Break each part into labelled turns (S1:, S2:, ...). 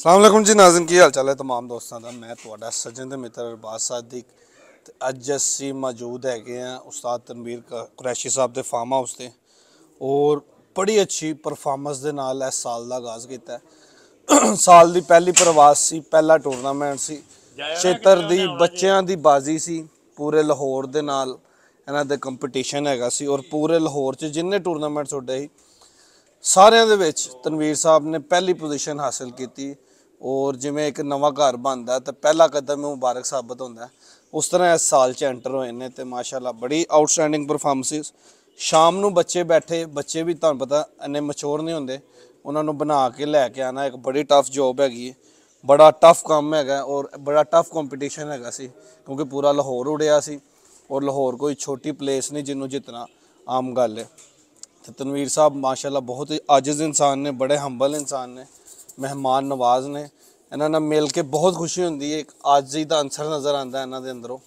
S1: ਅਸਲਾਮ ਜੀ ਨਾਜ਼ਨ ਕੀ ਹਾਲ ਚਾਲ ਹੈ तमाम ਦੋਸਤਾਂ ਦਾ ਮੈਂ ਤੁਹਾਡਾ ਸੱਜਣ ਤੇ ਮਿੱਤਰ ਅਰਬਾਜ਼ ਸਾਦਿਕ ਤੇ ਅੱਜ ਅਸੀਂ ਮੌਜੂਦ ਹੈਗੇ ਆ ਉਸਤਾਦ ਤਨਵੀਰ ਕ- ਕੁਰੈਸ਼ੀ ਸਾਹਿਬ ਦੇ ਫਾਰਮ ਹਾਊਸ ਤੇ ਔਰ ਬੜੀ ਅੱਛੀ ਪਰਫਾਰਮੈਂਸ ਦੇ ਨਾਲ ਇਸ ਸਾਲ ਦਾ ਆਗਾਜ਼ ਕੀਤਾ ਹੈ ਸਾਲ ਦੀ ਪਹਿਲੀ ਪ੍ਰਵਾਸ ਸੀ ਪਹਿਲਾ ਟੂਰਨਾਮੈਂਟ ਸੀ ਖੇਤਰ ਦੀ ਬੱਚਿਆਂ ਦੀ ਬਾਜ਼ੀ ਸੀ ਪੂਰੇ ਲਾਹੌਰ ਦੇ ਨਾਲ ਇਹਨਾਂ ਦੇ ਕੰਪੀਟੀਸ਼ਨ ਹੈਗਾ ਸੀ ਔਰ ਪੂਰੇ ਲਾਹੌਰ 'ਚ ਜਿੰਨੇ ਟੂਰਨਾਮੈਂਟਸ ਹੁੰਦੇ ਸੀ ਸਾਰਿਆਂ ਦੇ ਵਿੱਚ ਤਨਵੀਰ ਸਾਹਿਬ ਨੇ ਪਹਿਲੀ ਪੋਜੀਸ਼ਨ ਹਾਸਲ ਕੀਤੀ ਔਰ ਜਿਵੇਂ ਇੱਕ ਨਵਾਂ ਘਰ ਬਣਦਾ ਤਾਂ ਪਹਿਲਾ ਕਦਮ ਮੁਬਾਰਕ ਸਾਬਤ ਹੁੰਦਾ। ਉਸ ਤਰ੍ਹਾਂ ਇਸ ਸਾਲ ਚ ਐਂਟਰ ਹੋਏ ਨੇ ਤੇ ਮਾਸ਼ਾਅੱਲਾ ਬੜੀ ਆਊਟਸਟੈਂਡਿੰਗ ਪਰਫਾਰਮੈਂਸਿਸ ਸ਼ਾਮ ਨੂੰ ਬੱਚੇ ਬੈਠੇ, ਬੱਚੇ ਵੀ ਤੁਹਾਨੂੰ ਪਤਾ ਇੰਨੇ ਮੈਚੁਰ ਨਹੀਂ ਹੁੰਦੇ। ਉਹਨਾਂ ਨੂੰ ਬਣਾ ਕੇ ਲੈ ਕੇ ਆਣਾ ਇੱਕ ਬੜੀ ਟਫ ਜੌਬ ਹੈਗੀ ਹੈ ਬੜਾ ਟਫ ਕੰਮ ਹੈਗਾ ਔਰ ਬੜਾ ਟਫ ਕੰਪੀਟੀਸ਼ਨ ਹੈਗਾ ਸੀ, ਕਿਉਂਕਿ ਪੂਰਾ ਲਾਹੌਰ ਉੜਿਆ ਸੀ ਔਰ ਲਾਹੌਰ ਕੋਈ ਛੋਟੀ ਪਲੇਸ ਨਹੀਂ ਜਿਹਨੂੰ ਜਿੱਤਣਾ ਆਮ ਗੱਲ ਹੈ ਤੇ ਤਨਵੀਰ ਸਾਹਿਬ ਮਾਸ਼ਾਅੱਲਾ ਬਹੁਤ ਹੀ ਆਜਿਜ਼ ਇਨਸਾਨ ਨੇ, ਬੜੇ ਹੰਬਲ ਇਨਸਾਨ ਨੇ। ਮਹਿਮਾਨ ਨਵਾਜ਼ ਨੇ। ਇਹਨਾਂ ਨਾਲ ਮਿਲ ਕੇ ਬਹੁਤ ਖੁਸ਼ੀ ਹੁੰਦੀ ਹੈ। ਇੱਕ ਆਜੀ ਦਾ ਅੰਸਰ ਨਜ਼ਰ ਆਉਂਦਾ ਇਹਨਾਂ ਦੇ ਅੰਦਰੋਂ।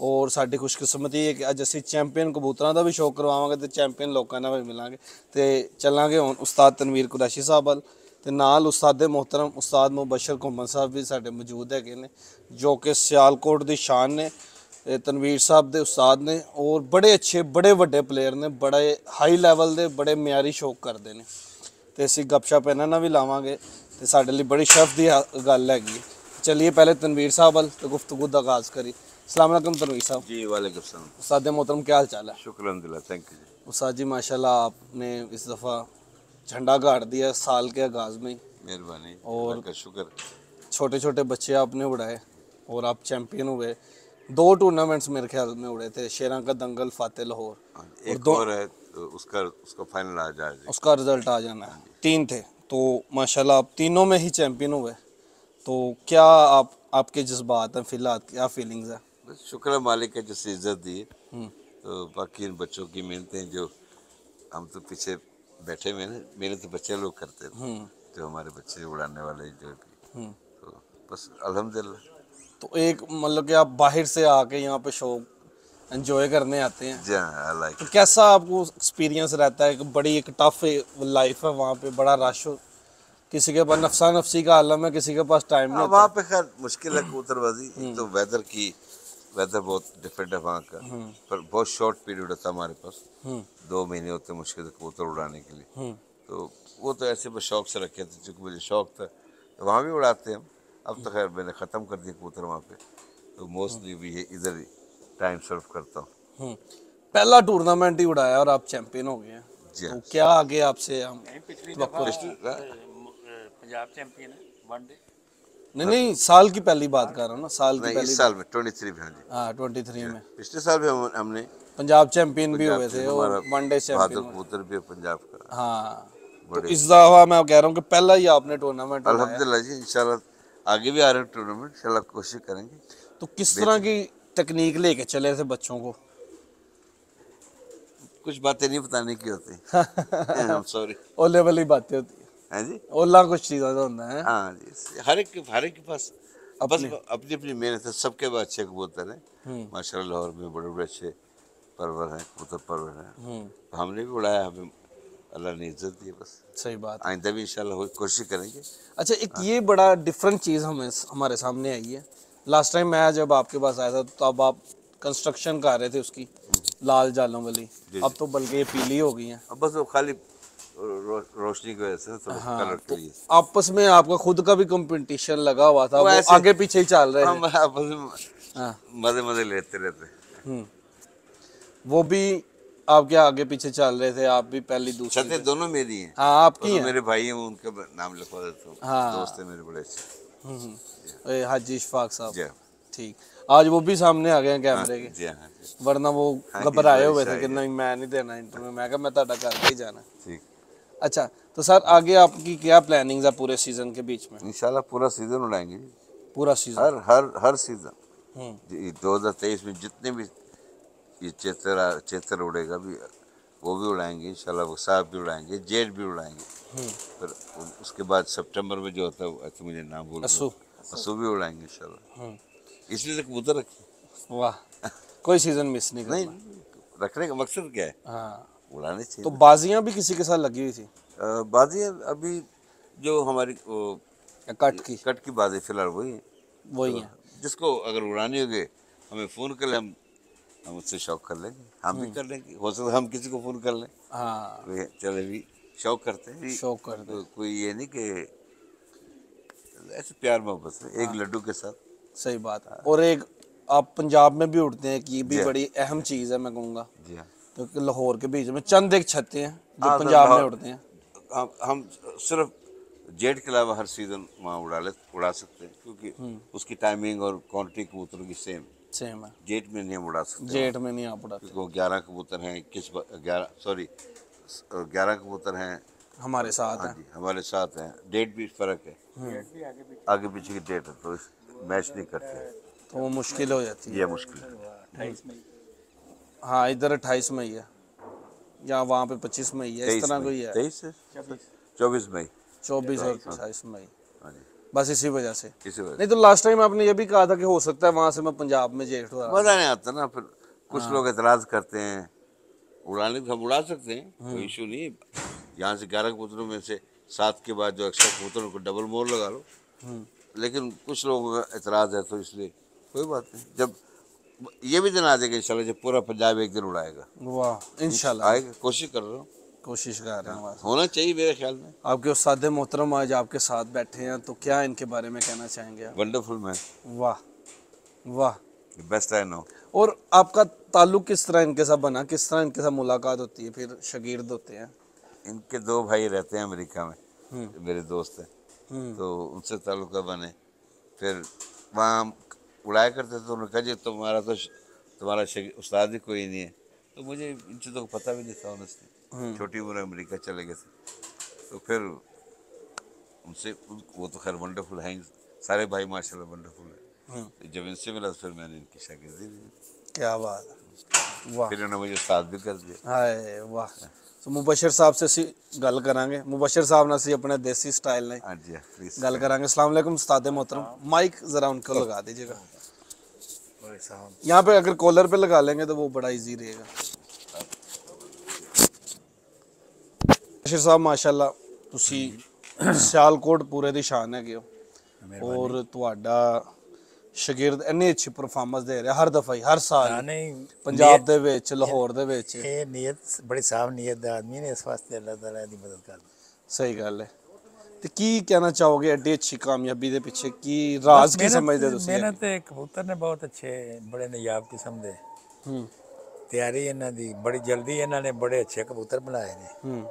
S1: ਔਰ ਸਾਡੀ ਖੁਸ਼ਕਿਸਮਤੀ ਹੈ ਕਿ ਅੱਜ ਅਸੀਂ ਚੈਂਪੀਅਨ ਕਬੂਤਰਾਂ ਦਾ ਵੀ ਸ਼ੌਕ ਕਰਵਾਵਾਂਗੇ ਤੇ ਚੈਂਪੀਅਨ ਲੋਕਾਂ ਨਾਲ ਵੀ ਮਿਲਾਂਗੇ। ਤੇ ਚੱਲਾਂਗੇ ਹੁਣ ਉਸਤਾਦ ਤਨਵੀਰ ਕੁਰੈਸ਼ੀ ਸਾਹਿਬ ਵੱਲ। ਤੇ ਨਾਲ ਉਸਤਾਦ ਦੇ ਮੁਹਤਰਮ ਉਸਤਾਦ ਮੁਬਸ਼ਰ ਘੁੰਮਣ ਸਾਹਿਬ ਵੀ ਸਾਡੇ ਮੌਜੂਦ ਹੈਗੇ ਨੇ, ਜੋ ਕਿ ਸਿਆਲਕੋਟ ਦੀ ਸ਼ਾਨ ਨੇ। ਤਨਵੀਰ ਸਾਹਿਬ ਦੇ ਉਸਤਾਦ ਨੇ ਔਰ ਬੜੇ ਅੱਛੇ, ਬੜੇ ਵੱਡੇ ਪਲੇਅਰ ਨੇ। ਬੜੇ ਹਾਈ ਲੈਵਲ ਦੇ, ਬੜੇ ਮਿਆਰੀ ਸ਼ੌਕ ਕਰਦੇ ਨੇ। ਤੇ ਅਸੀਂ ਗੱਪਸ਼ਪ ਇਹਨਾਂ ਨਾਲ ਵੀ ਲਾਵਾਂਗੇ। तो साढ़े लिए बड़ी शर्फ की गल हैगी। चलिए पहले तनवीर साहब वाल तो गुफ्तगु का आगाज़ करी। सलाम वालेकुम तनवीर साहब।
S2: जी वालेकुम सलाम।
S1: उस्ताद मोहतरम क्या हाल चाल है?
S2: शुक्र अलहमदिल्ला थैंक यू
S1: उस्ताद जी माशाल्लाह आपने इस दफ़ा झंडा गाड़ दिया साल के आगाज़ में
S2: मेहरबानी
S1: और
S2: शुक्र।
S1: छोटे छोटे बच्चे आपने उड़ाए और आप चैम्पियन हुए। दो टूर्नामेंट्स मेरे ख्याल में उड़े थे शेरा का दंगल फाते लाहौर।
S2: हाँ एक
S1: और,
S2: और है तो उसका उसका फाइनल आ जाए
S1: उसका रिज़ल्ट आ जाना है। तीन थे। तो माशाल्लाह आप तीनों में ही चैंपियन हुए। तो क्या आप आपके जज्बात हैं फ़िलहाल क्या फीलिंग्स है?
S2: बस शुक्र है मालिक का जिससे इज़्ज़त दी
S1: हम्म,
S2: तो बाकी इन बच्चों की मेहनतें जो हम तो पीछे बैठे हुए ना, मेहनत तो बच्चे लोग करते थे
S1: हम्म,
S2: जो हमारे बच्चे उड़ाने वाले जो भी।
S1: हम्म।
S2: तो बस अल्हम्दुलिल्लाह।
S1: तो एक मतलब कि आप बाहर से आके यहाँ पे शो एंजॉय करने आते हैं।
S2: जी हाँ लाइक
S1: तो कैसा आपको एक्सपीरियंस रहता है कि बड़ी एक टफ लाइफ है वहाँ पे बड़ा रश किसी के पास नफसा नफसी का आलम है किसी के पास टाइम नहीं
S2: हाँ, वहाँ पे खैर मुश्किल है कबूतरबाजी एक तो वेदर की वेदर बहुत डिफरेंट है वहाँ का। पर बहुत शॉर्ट पीरियड होता है हमारे पास।
S1: हम्म,
S2: दो महीने होते हैं मुश्किल से कबूतर उड़ाने के लिए।
S1: हम्म,
S2: तो वो तो ऐसे बस शौक से रखे थे क्योंकि मुझे शौक था। तो वहाँ भी उड़ाते हैं हम। अब तो खैर मैंने ख़त्म कर दिया कबूतर वहाँ पे। तो मोस्टली भी ये इधर ही टाइम सर्व करता हूँ।
S1: हम्म। पहला टूर्नामेंट ही उड़ाया और आप चैंपियन हो गए हैं। तो क्या आगे आपसे हम
S3: पिछली
S1: तो?
S3: पंजाब चैंपियन है वनडे।
S1: नहीं नहीं साल की पहली बात कर रहा हूँ ना साल की पहली
S2: इस साल में ट्वेंटी थ्री में हाँ जी।
S1: हाँ ट्वेंटी थ्री में।
S2: पिछले साल भी हम, हमने
S1: पंजाब चैंपियन भी हुए थे और वनडे चैंपियन
S2: भी पंजाब का।
S1: हाँ तो इस दफ़ा मैं कह रहा हूँ कि पहला ही आपने टूर्नामेंट
S2: अल्हम्दुलिल्लाह जी इंशाल्लाह आगे भी आ रहे टूर्नामेंट इंशाल्लाह कोशिश करेंगे।
S1: तो किस तरह की तकनीक लेके चले थे बच्चों को?
S2: कुछ बातें नहीं बताने की होती। सॉरी
S1: ओले वाली बातें होती। है
S2: हैं जी
S1: ओला कुछ चीज़ों होता है।
S2: हाँ जी हर एक हर एक के पास बस अपनी। अपनी मेहनत है सबके पास अच्छे कबूतर हैं। माशाल्लाह लाहौर में बड़े बड़े अच्छे परवर हैं कबूतर परवर हैं।
S1: हम्म,
S2: तो हमने भी उड़ाया हमें अल्लाह ने इज़्ज़त दी बस।
S1: सही बात।
S2: आइंदा भी इंशाल्लाह कोशिश करेंगे।
S1: अच्छा एक ये बड़ा डिफरेंट चीज़ हमें हमारे सामने आई है। लास्ट टाइम मैं जब आपके पास आया था तो अब आप कंस्ट्रक्शन कर रहे थे उसकी लाल जालों वाली। अब तो बल्कि ये पीली हो गई हैं।
S2: अब बस वो खाली रो, रोशनी की वजह से ना थोड़ा
S1: हाँ,
S2: कलर के लिए
S1: आपस में आपका खुद का भी कंपटीशन लगा हुआ था
S2: वो
S1: वो
S2: ऐसे-
S1: आगे पीछे ही चल रहे थे
S2: हम आपस में
S1: हाँ
S2: मजे मजे लेते रहते
S1: हम्म। वो भी आपके आगे पीछे चल रहे थे आप भी पहली दूसरी
S2: छतें दोनों मेरी हैं
S1: हाँ
S2: वो
S1: आपकी
S2: तो
S1: हैं
S2: मेरे भाई हैं वो उनका मैं नाम लिखवा देता हूँ
S1: हाँ।
S2: दोस्त है मेरे बड़े अच्छे
S1: हम्म, हम्म। ए, हाजी इशफाक साहब
S2: जी हाँ
S1: ठीक आज वो भी सामने आ गए हैं कैमरे के
S2: जी हाँ जी
S1: वरना वो
S2: हाँ,
S1: घबराए
S2: इस
S1: हुए
S2: वजह
S1: थे
S2: से
S1: कि नहीं मैं नहीं देना इंटरव्यू मैं कहा मैं ਤੁਹਾਡਾ करके ही जाना
S2: ठीक
S1: अच्छा तो सर आगे आपकी क्या प्लानिंग्स है पूरे सीज़न के बीच में?
S2: इंशाल्लाह पूरा सीज़न उड़ाएँगे
S1: पूरा सीज़न
S2: हर हर हर सीज़न
S1: हम्म।
S2: दो हज़ार तेईस में जितने भी ये चेतर चेतर उड़ेगा भी वो भी उड़ाएँगे इंशाल्लाह वो साहब भी उड़ाएँगे जेट भी उड़ाएँगे।
S1: हम्म।
S2: उ- उसके बाद सितंबर में जो होता है अच्छा मुझे नाम बोल। असू। भी उड़ाएँगे इंशाल्लाह।
S1: हम्म।
S2: इसलिए तो कबूतर रखे।
S1: वाह कोई सीज़न मिस नहीं
S2: नहीं रखने का मकसद क्या है?
S1: हाँ।
S2: उड़ाने चाहिए
S1: तो बाजियाँ भी किसी के साथ लगी हुई थी?
S2: अ, बाजी अभी जो हमारी
S1: कट की?
S2: कट की है फ़िलहाल वही है।
S1: वही है।
S2: जिसको अगर उड़ानी होगी हमें फ़ोन कर ले हम हम उससे शौक कर लेंगे। हम भी कर लेंगे। हो सकता है हम किसी को फ़ोन कर लें।
S1: हाँ।
S2: चले भी शौक करते हैं।
S1: शौक करते
S2: तो कोई ये नहीं कि ऐसे प्यार मोहब्बत से
S1: हाँ।
S2: एक लड्डू के साथ।
S1: सही बात। है। और एक आप पंजाब में भी उड़ते हैं कि ये भी बड़ी अहम चीज़ है मैं कहूँगा।
S2: जी हाँ।
S1: क्योंकि लाहौर के बीच में चंद एक छत्ते हैं जो
S2: हाँ, तो
S1: पंजाब में उड़ते हैं।
S2: हम हम सिर्फ़ जेट के अलावा हर सीज़न वहाँ उड़ा ले उड़ा सकते हैं क्योंकि
S1: हम्म।
S2: उसकी टाइमिंग और क्वांटिटी कबूतरों की सेम
S1: सेम है।
S2: जेट में नहीं हम उड़ा सकते।
S1: जेठ में नहीं आप
S2: क्योंकि वो ग्यारह कबूतर हैं किस ग्यारह सॉरी ग्यारह कबूतर हैं।
S1: हमारे साथ
S2: हाँ
S1: हैं।
S2: जी हमारे साथ हैं। डेट भी फ़र्क है।
S1: हम्म।
S2: आगे पीछे। की डेट है तो मैच नहीं करते।
S1: तो वो मुश्किल हो जाती है।
S2: ये मुश्किल है।
S1: हाँ इधर अट्ठाईस मई है। या वहाँ पे पच्चीस मई है इस तरह कोई है।
S2: तेईस चौबीस। मई।
S1: चौबीस और अट्ठाईस मई।
S2: हाँ
S1: बस इसी वजह से।
S2: इसी वजह
S1: नहीं तो लास्ट टाइम आपने ये भी कहा था कि हो सकता है वहाँ से मैं पंजाब में जेठ हो
S2: मज़ा नहीं आता ना फिर कुछ
S1: हाँ।
S2: लोग एतराज़ करते हैं। उड़ाने तो हम उड़ा सकते हैं
S1: हम्म।
S2: कोई इशू नहीं यहाँ से ग्यारह कबूतरों में से सात के बाद जो एक्स्ट्रा कबूतर उनको डबल मोर लगा लो।
S1: हम्म।
S2: लेकिन कुछ लोगों का एतराज़ है तो इसलिए कोई बात नहीं। जब ये भी दिन आ जाएगा इंशाल्लाह जब पूरा पंजाब एक दिन उड़ाएगा।
S1: वाह इंशाल्लाह।
S2: आएगा कोशिश कर रहा हूँ।
S1: कोशिश कर रहे हैं
S2: होना चाहिए मेरे ख्याल में।
S1: आपके उस्ताद मोहतरम आज आपके साथ बैठे हैं तो क्या इनके बारे में कहना चाहेंगे आप?
S2: वंडरफुल मैन
S1: वाह वाह।
S2: बेस्ट आई नो
S1: और आपका ताल्लुक किस तरह इनके साथ बना? किस तरह इनके साथ मुलाकात होती है? फिर शगीर्द होते हैं।
S2: इनके दो भाई रहते हैं अमेरिका में
S1: हम्म।
S2: मेरे दोस्त हैं।
S1: हम्म,
S2: तो उनसे ताल्लुका बने फिर वहाँ हम उड़ाया करते थे तो उन्होंने कहा जी तुम्हारा तो श- तुम्हारा शगी- उस्ताद ही कोई नहीं है तो मुझे इन चीज़ों को पता भी नहीं था ऑनेस्टली
S1: हम्म।
S2: छोटी उम्र में अमेरिका चले गए थे तो फिर उनसे उन- वो तो खैर वंडरफुल हैं ही। सारे भाई माशाल्लाह वंडरफुल
S1: हम्म।
S2: है जब इनसे मिला तो फिर मैंने इनकी शागिर्दी ली
S1: क्या बात है वाह
S2: फिर इन्होंने मुझे उस्ताद भी कर दिया
S1: ਹਾਏ ਵਾਹ ਸੋ ਮੁਬਸ਼ਰ ਸਾਹਿਬ ਸੇ ਅਸੀਂ ਗੱਲ ਕਰਾਂਗੇ ਮੁਬਸ਼ਰ ਸਾਹਿਬ ਨਾਲ ਅਸੀਂ ਆਪਣੇ ਦੇਸੀ ਸਟਾਈਲ ਨਾਲ
S2: हाँ जी प्लीज
S1: ਗੱਲ ਕਰਾਂਗੇ अस्सलाम वालेकुम उस्ताद मोहतरम माइक ज़रा उनको लगा दीजिएगा यहाँ पे अगर कॉलर पे लगा लेंगे तो वो बड़ा इजी रहेगा ਮੁਬਸ਼ਰ ਸਾਹਿਬ ਮਾਸ਼ਾਅੱਲਾ ਤੁਸੀਂ ਸਿਆਲਕੋਟ ਪੂਰੇ ਦੀ ਸ਼ਾਨ ਹੈਗੇ ਹੋ ਔਰ ਤੁਹਾਡਾ ਸ਼ਾਗਿਰਦ ਇੰਨੀ ਅੱਛੀ ਪਰਫਾਰਮੈਂਸ ਦੇ ਰਿਹਾ ਹਰ ਦਫਾ ਹੀ ਹਰ
S4: ਹਾਂ
S1: ਸਾਲ
S4: ਨਹੀਂ
S1: ਪੰਜਾਬ ਦੇ ਵਿੱਚ ਲਾਹੌਰ ਦੇ ਵਿੱਚ
S4: ਇਹ ਨੀਅਤ ਬੜੀ ਸਾਫ਼ ਨੀਅਤ ਦਾ ਆਦਮੀ ਨੇ ਇਸ ਵਾਸਤੇ ਅੱਲਾਹ ਤਾਲਾ ਦੀ ਮਦਦ ਕਰਦਾ
S1: ਸਹੀ ਗੱਲ ਹੈ ਤੇ ਕੀ ਕਹਿਣਾ ਚਾਹੋਗੇ ਐਡੀ ਅੱਛੀ ਕਾਮਯਾਬੀ ਦੇ ਪਿੱਛੇ? ਕੀ ਰਾਜ਼ ਕੀ ਸਮਝਦੇ ਤੁਸੀਂ
S4: ਮਿਹਨਤ ਤੇ ਕਬੂਤਰ ਨੇ ਬਹੁਤ ਅੱਛੇ ਬੜੇ ਨਯਾਬ ਕਿਸਮ ਦੇ।
S1: ਹੂੰ।
S4: ਤਿਆਰੀ ਇਹਨਾਂ ਦੀ ਬੜੀ ਜਲਦੀ ਇਹਨਾਂ ਨੇ ਬੜੇ ਅੱਛੇ ਕਬੂਤਰ ਬਣਾਏ ਨੇ।
S1: ਹੂੰ।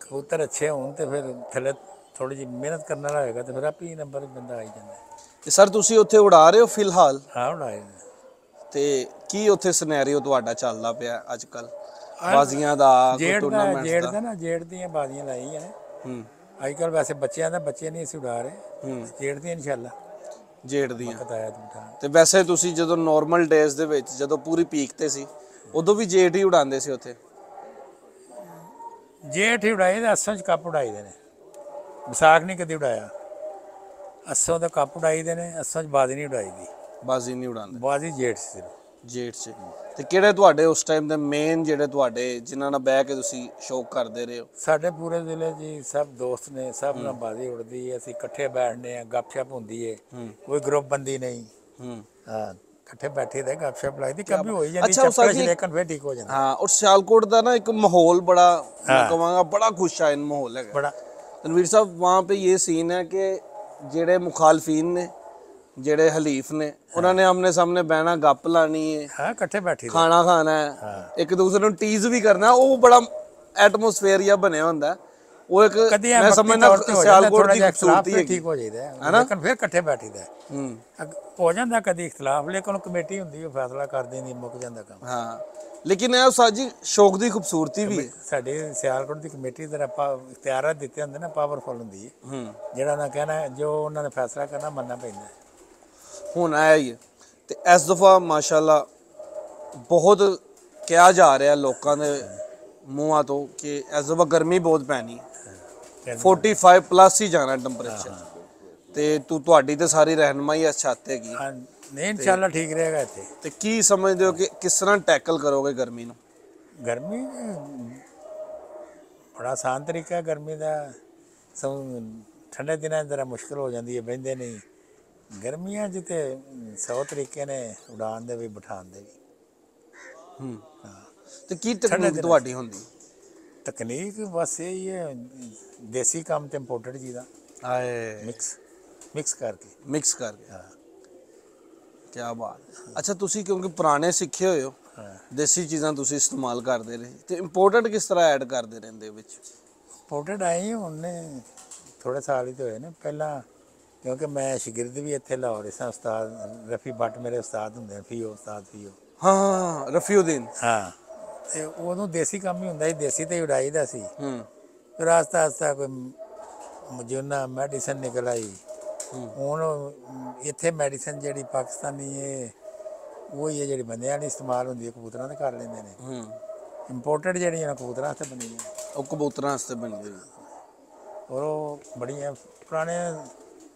S4: ਕਬੂਤਰ ਅੱਛੇ ਹੋਣ ਤੇ ਫਿਰ ਥੱਲੇ ਥੋੜੀ ਜਿਹੀ ਮਿਹਨਤ ਕਰਨ ਵਾਲਾ ਹੋਏਗਾ ਤੇ ਫਿਰ ਆਪੇ ਨੰਬਰ ਬੰਦਾ ਆਈ ਜਾਂਦਾ।
S1: ਤੇ ਸਰ ਤੁਸੀਂ ਉੱਥੇ ਉਡਾ ਰਹੇ ਹੋ ਫਿਲਹਾਲ?
S4: ਹਾਂ ਉਡਾਏ ਨੇ।
S1: ਤੇ ਕੀ ਉੱਥੇ ਸਿਨੈਰੀਓ ਤੁਹਾਡਾ ਚੱਲਦਾ ਪਿਆ ਅੱਜ ਕੱਲ ਬਾਜ਼ੀਆਂ ਦਾ
S4: ਜੇੜ ਦਾ
S1: ਟੂਰਨਾਮੈਂਟ
S4: ਜੇੜ
S1: ਦਾ
S4: ਦਾ ਨਾ ਜੇੜ ਦੀਆਂ ਬਾਜ਼ੀਆਂ ਲਾਈਆਂ ਨੇ।
S1: ਹੂੰ।
S4: ਅੱਜ ਕੱਲ ਵੈਸੇ ਬੱਚਿਆਂ ਦਾ ਬੱਚੇ ਨਹੀਂ ਅਸੀਂ ਉਡਾ ਰਹੇ।
S1: ਹੂੰ।
S4: ਜੇੜ ਦੀਆਂ ਇਨਸ਼ਾਅੱਲਾ।
S1: ਜੇੜ ਦੀਆਂ
S4: ਕਤਾਇਆ ਤੂੰ ਉਠਾ
S1: ਤੇ ਵੈਸੇ ਤੁਸੀਂ ਜਦੋਂ ਨਾਰਮਲ ਡੇਜ਼ ਦੇ ਵਿੱਚ ਜਦੋਂ ਪੂਰੀ ਪੀਕ ਤੇ ਸੀ ਉਦੋਂ ਵੀ ਜੇੜ ਹੀ ਉਡਾਉਂਦੇ ਸੀ ਉੱਥੇ?
S4: ਜੇਠ ਹੀ ਉਡਾਏ ਤੇ ਅਸੋਂ ਚ ਕੱਪ ਉਡਾਈ ਦੇ ਨੇ। ਵਿਸਾਖ ਨਹੀਂ ਕਦੀ ਉਡਾਇਆ। ਅਸੋਂ ਦਾ ਕੱਪ ਉਡਾਈ ਦੇ ਨੇ ਅਸੋਂ ਚ ਬਾਜ਼ੀ ਨਹੀਂ ਉਡਾਈ ਦੀ
S1: ਬਾਜ਼ੀ ਨਹੀਂ ਉਡਾਉਂਦੇ।
S4: ਬਾਜ਼ੀ ਜੇਠ ਸੀ
S1: ਜੇਠ ਚ ਤੇ ਕਿਹੜੇ ਤੁਹਾਡੇ ਉਸ ਟਾਈਮ ਦੇ ਮੇਨ ਜਿਹੜੇ ਤੁਹਾਡੇ ਜਿਨ੍ਹਾਂ ਨਾਲ ਬਹਿ ਕੇ ਤੁਸੀਂ ਸ਼ੌਕ ਕਰਦੇ ਰਹੇ ਹੋ?
S4: ਸਾਡੇ ਪੂਰੇ ਜ਼ਿਲ੍ਹੇ ਜੀ ਸਭ ਦੋਸਤ ਨੇ ਸਭ ਨਾਲ ਬਾਜ਼ੀ ਉੜਦੀ ਹੈ ਅਸੀਂ ਇਕੱਠੇ ਬੈਠਦੇ ਆ ਗੱਪਸ਼ਪ ਹੁੰਦੀ ਹੈ। ਕੋਈ ਗਰੁੱਪ ਬੰਦੀ ਨਹੀਂ।
S1: ਹਾਂ।
S4: ਇਕੱਠੇ ਬੈਠੇ ਦੇ ਗੱਪਸ਼ਪ ਲੱਗਦੀ ਕਦੀ ਹੋਈ ਜਾਂਦੀ ਚੱਕਰ ਜਿਹੜੇ ਕਨਵੇ ਠੀਕ ਹੋ ਜਾਂਦਾ।
S1: ਹਾਂ ਔਰ ਸਿਆਲਕੋਟ ਦਾ ਨਾ ਇੱਕ ਮਾਹੌਲ ਬੜਾ ਮੈਂ ਕਹਾਂਗਾ ਬੜਾ ਖੁਸ਼ਾਇਨ ਮਾਹੌਲ ਹੈਗਾ।
S4: ਬੜਾ।
S1: ਤਨਵੀਰ ਸਾਹਿਬ ਵਾਂ ਪੇ ਇਹ ਸੀਨ ਹੈ ਕਿ ਜਿਹੜੇ ਮੁਖਾਲਫੀਨ ਨੇ ਜਿਹੜੇ ਹਲੀਫ ਨੇ ਉਹਨਾਂ ਨੇ ਆਮਨੇ ਸਾਹਮਣੇ ਬਹਿਣਾ ਗੱਪ ਲਾਣੀ ਹੈ
S4: ਹਾਂ ਇਕੱਠੇ ਬੈਠੀ
S1: ਖਾਣਾ ਖਾਣਾ ਹੈ। ਇੱਕ ਦੂਸਰੇ ਨੂੰ ਟੀਜ਼ ਵੀ ਕਰਨਾ ਉਹ ਬੜਾ ਐਟਮੋਸਫੇਅਰ ਜਿਹਾ ਬਣਿਆ ਹੁੰਦਾ। ਉਹ ਇੱਕ ਮੈਂ ਸਮਝਦਾ ਸਿਆਲਕੋਟ ਦੀ ਖੂਬਸੂਰਤੀ
S4: ਹੈ ਠੀਕ ਹੋ ਜਾਈਦਾ ਹੈ। ਲੇਕਿਨ ਫਿਰ ਇਕੱਠੇ ਬੈਠੀਦਾ ਹੈ।
S1: ਹੂੰ।
S4: ਜਾਂਦਾ ਕਦੀ ਇਖਤਲਾਫ ਲੇਕਿਨ ਕਮੇਟੀ ਹੁੰਦੀ ਉਹ ਫੈਸਲਾ ਕਰ ਦਿੰਦੀ ਮੁੱਕ ਜਾਂਦਾ ਕੰਮ।
S1: ਹਾਂ। ਲੇਕਿਨ ਇਹ ਸਾਜੀ ਸ਼ੌਕ ਦੀ ਖੂਬਸੂਰਤੀ ਵੀ।
S4: ਸਾਡੀ ਸਿਆਲਕੋਟ ਦੀ ਕਮੇਟੀ ਦਾ ਆਪਾਂ ਇਖਤਿਆਰਾਂ ਦਿੱਤੇ ਹੁੰਦੇ ਨਾ ਪਾਵਰਫੁਲ ਹੁੰਦੀ ਹੈ। ਜਿਹੜਾ ਉਹਨਾਂ ਕਹਿਣਾ ਜੋ ਉਹਨਾਂ ਨੇ ਫੈਸਲਾ ਕਰਨਾ ਮੰਨਣਾ ਪੈਂਦਾ ਹੈ।
S1: ਹੁਣ ਆਇਆ ਹੀ ਤੇ ਇਸ ਦਫਾ ਮਾਸ਼ਾਅੱਲਾ ਬਹੁਤ ਕਿਹਾ ਜਾ ਰਿਹਾ ਲੋਕਾਂ ਦੇ ਮੂੰਹਾਂ ਤੋਂ ਕਿ ਇਸ ਦਫਾ ਗਰਮੀ ਬਹੁਤ ਪੈਣੀ ਹੈ। 45 ਪਲੱਸ ਹੀ ਜਾਣਾ ਟੈਂਪਰੇਚਰ ਤੇ ਤੂੰ ਤੁਹਾਡੀ ਤੇ ਸਾਰੀ ਰਹਿਨਮਾਈ ਇਸ ਛੱਤ ਹੈਗੀ
S4: ਹਾਂ। ਨਹੀਂ ਇਨਸ਼ਾਅੱਲਾ ਠੀਕ ਰਹੇਗਾ ਇੱਥੇ।
S1: ਤੇ ਕੀ ਸਮਝਦੇ ਹੋ ਕਿ ਕਿਸ ਤਰ੍ਹਾਂ ਟੈਕਲ ਕਰੋਗੇ ਗਰਮੀ ਨੂੰ?
S4: ਗਰਮੀ ਬੜਾ ਆਸਾਨ ਤਰੀਕਾ ਗਰਮੀ ਦਾ। ਸਭ ਠੰਡੇ ਦਿਨਾਂ ਜ਼ਰਾ ਮੁਸ਼ਕਲ ਹੋ ਜਾਂਦੀ ਹੈ ਬਹਿੰਦੇ ਨਹੀਂ। ਗਰਮੀਆਂ 'ਚ ਤੇ ਸੌ ਤਰੀਕੇ ਨੇ ਉਡਾਨ ਦੇ ਵੀ ਬਿਠਾਉਣ ਦੇ ਵੀ।
S1: ਹੂੰ। ਤੇ ਕੀ ਤਕਨੀਕ ਤੁਹਾਡੀ ਹੁੰਦੀ?
S4: ਤਕਨੀਕ ਬਸ ਇਹ ਹੀ ਹੈ ਦੇਸੀ ਕੰਮ ਤੇ ਇੰਪੋਰਟਡ ਜੀ ਦਾ।
S1: ਆਏ।
S4: ਮਿਕਸ ਮਿਕਸ ਕਰਕੇ।
S1: ਮਿਕਸ ਕਰਕੇ।
S4: ਹਾਂ।
S1: ਕੀ ਬਾਤ ਅੱਛਾ ਤੁਸੀਂ ਕਿਉਂਕਿ ਪੁਰਾਣੇ ਸਿੱਖੇ ਹੋਏ ਹੋ ਦੇਸੀ ਚੀਜ਼ਾਂ ਤੁਸੀਂ ਇਸਤੇਮਾਲ ਕਰਦੇ ਰਹੇ। ਤੇ ਇੰਪੋਰਟੈਂਟ ਕਿਸ ਤਰ੍ਹਾਂ ਐਡ ਕਰਦੇ ਰਹਿੰਦੇ ਵਿੱਚ?
S4: ਇੰਪੋਰਟਡ ਆਏ ਹੁਣ ਨੇ ਥੋੜੇ ਸਾਲ ਹੀ ਤੇ ਹੋਏ ਨੇ। ਪਹਿਲਾਂ ਕਿਉਂਕਿ ਮੈਂ ਸ਼ਾਗਿਰਦ ਵੀ ਇੱਥੇ ਲਾਹੌਰ ਸਾਂ ਉਸਤਾਦ ਰਫੀ ਬੱਟ ਮੇਰੇ ਉਸਤਾਦ ਹੁੰਦੇ ਨੇ ਫੀਓ ਉਸਤਾਦ ਫੀਓ।
S1: ਹਾਂ ਰਫੀਉਦੀਨ।
S4: ਹਾਂ ਤੇ ਉਦੋਂ ਦੇਸੀ ਕੰਮ ਹੀ ਹੁੰਦਾ ਸੀ ਦੇਸੀ ਤੇ ਹੀ ਉਡਾਈਦਾ ਸੀ।
S1: ਹੂੰ।
S4: ਫਿਰ ਆਸਤਾ ਆਸਤਾ ਕੋਈ ਮਜੂਨਾ ਮੈਡੀਸਨ ਨਿਕਲ ਆਈ। ਹੁਣ ਇੱਥੇ ਮੈਡੀਸਨ ਜਿਹੜੀ ਪਾਕਿਸਤਾਨੀ ਹੈ ਉਹ ਹੀ ਹੈ ਜਿਹੜੀ ਬੰਦਿਆਂ ਲਈ ਇਸਤੇਮਾਲ ਹੁੰਦੀ ਹੈ ਕਬੂਤਰਾਂ ਤੇ ਕਰ ਲੈਂਦੇ ਨੇ।
S1: ਹੂੰ।
S4: ਇੰਪੋਰਟਡ ਜਿਹੜੀਆਂ ਕਬੂਤਰਾਂ ਤੇ ਬਣੀਆਂ।
S1: ਉਹ ਕਬੂਤਰਾਂ ਵਾਸਤੇ ਬਣੀ ਹੋਈ
S4: ਔਰ ਉਹ ਬੜੀਆਂ ਪੁਰਾਣੇ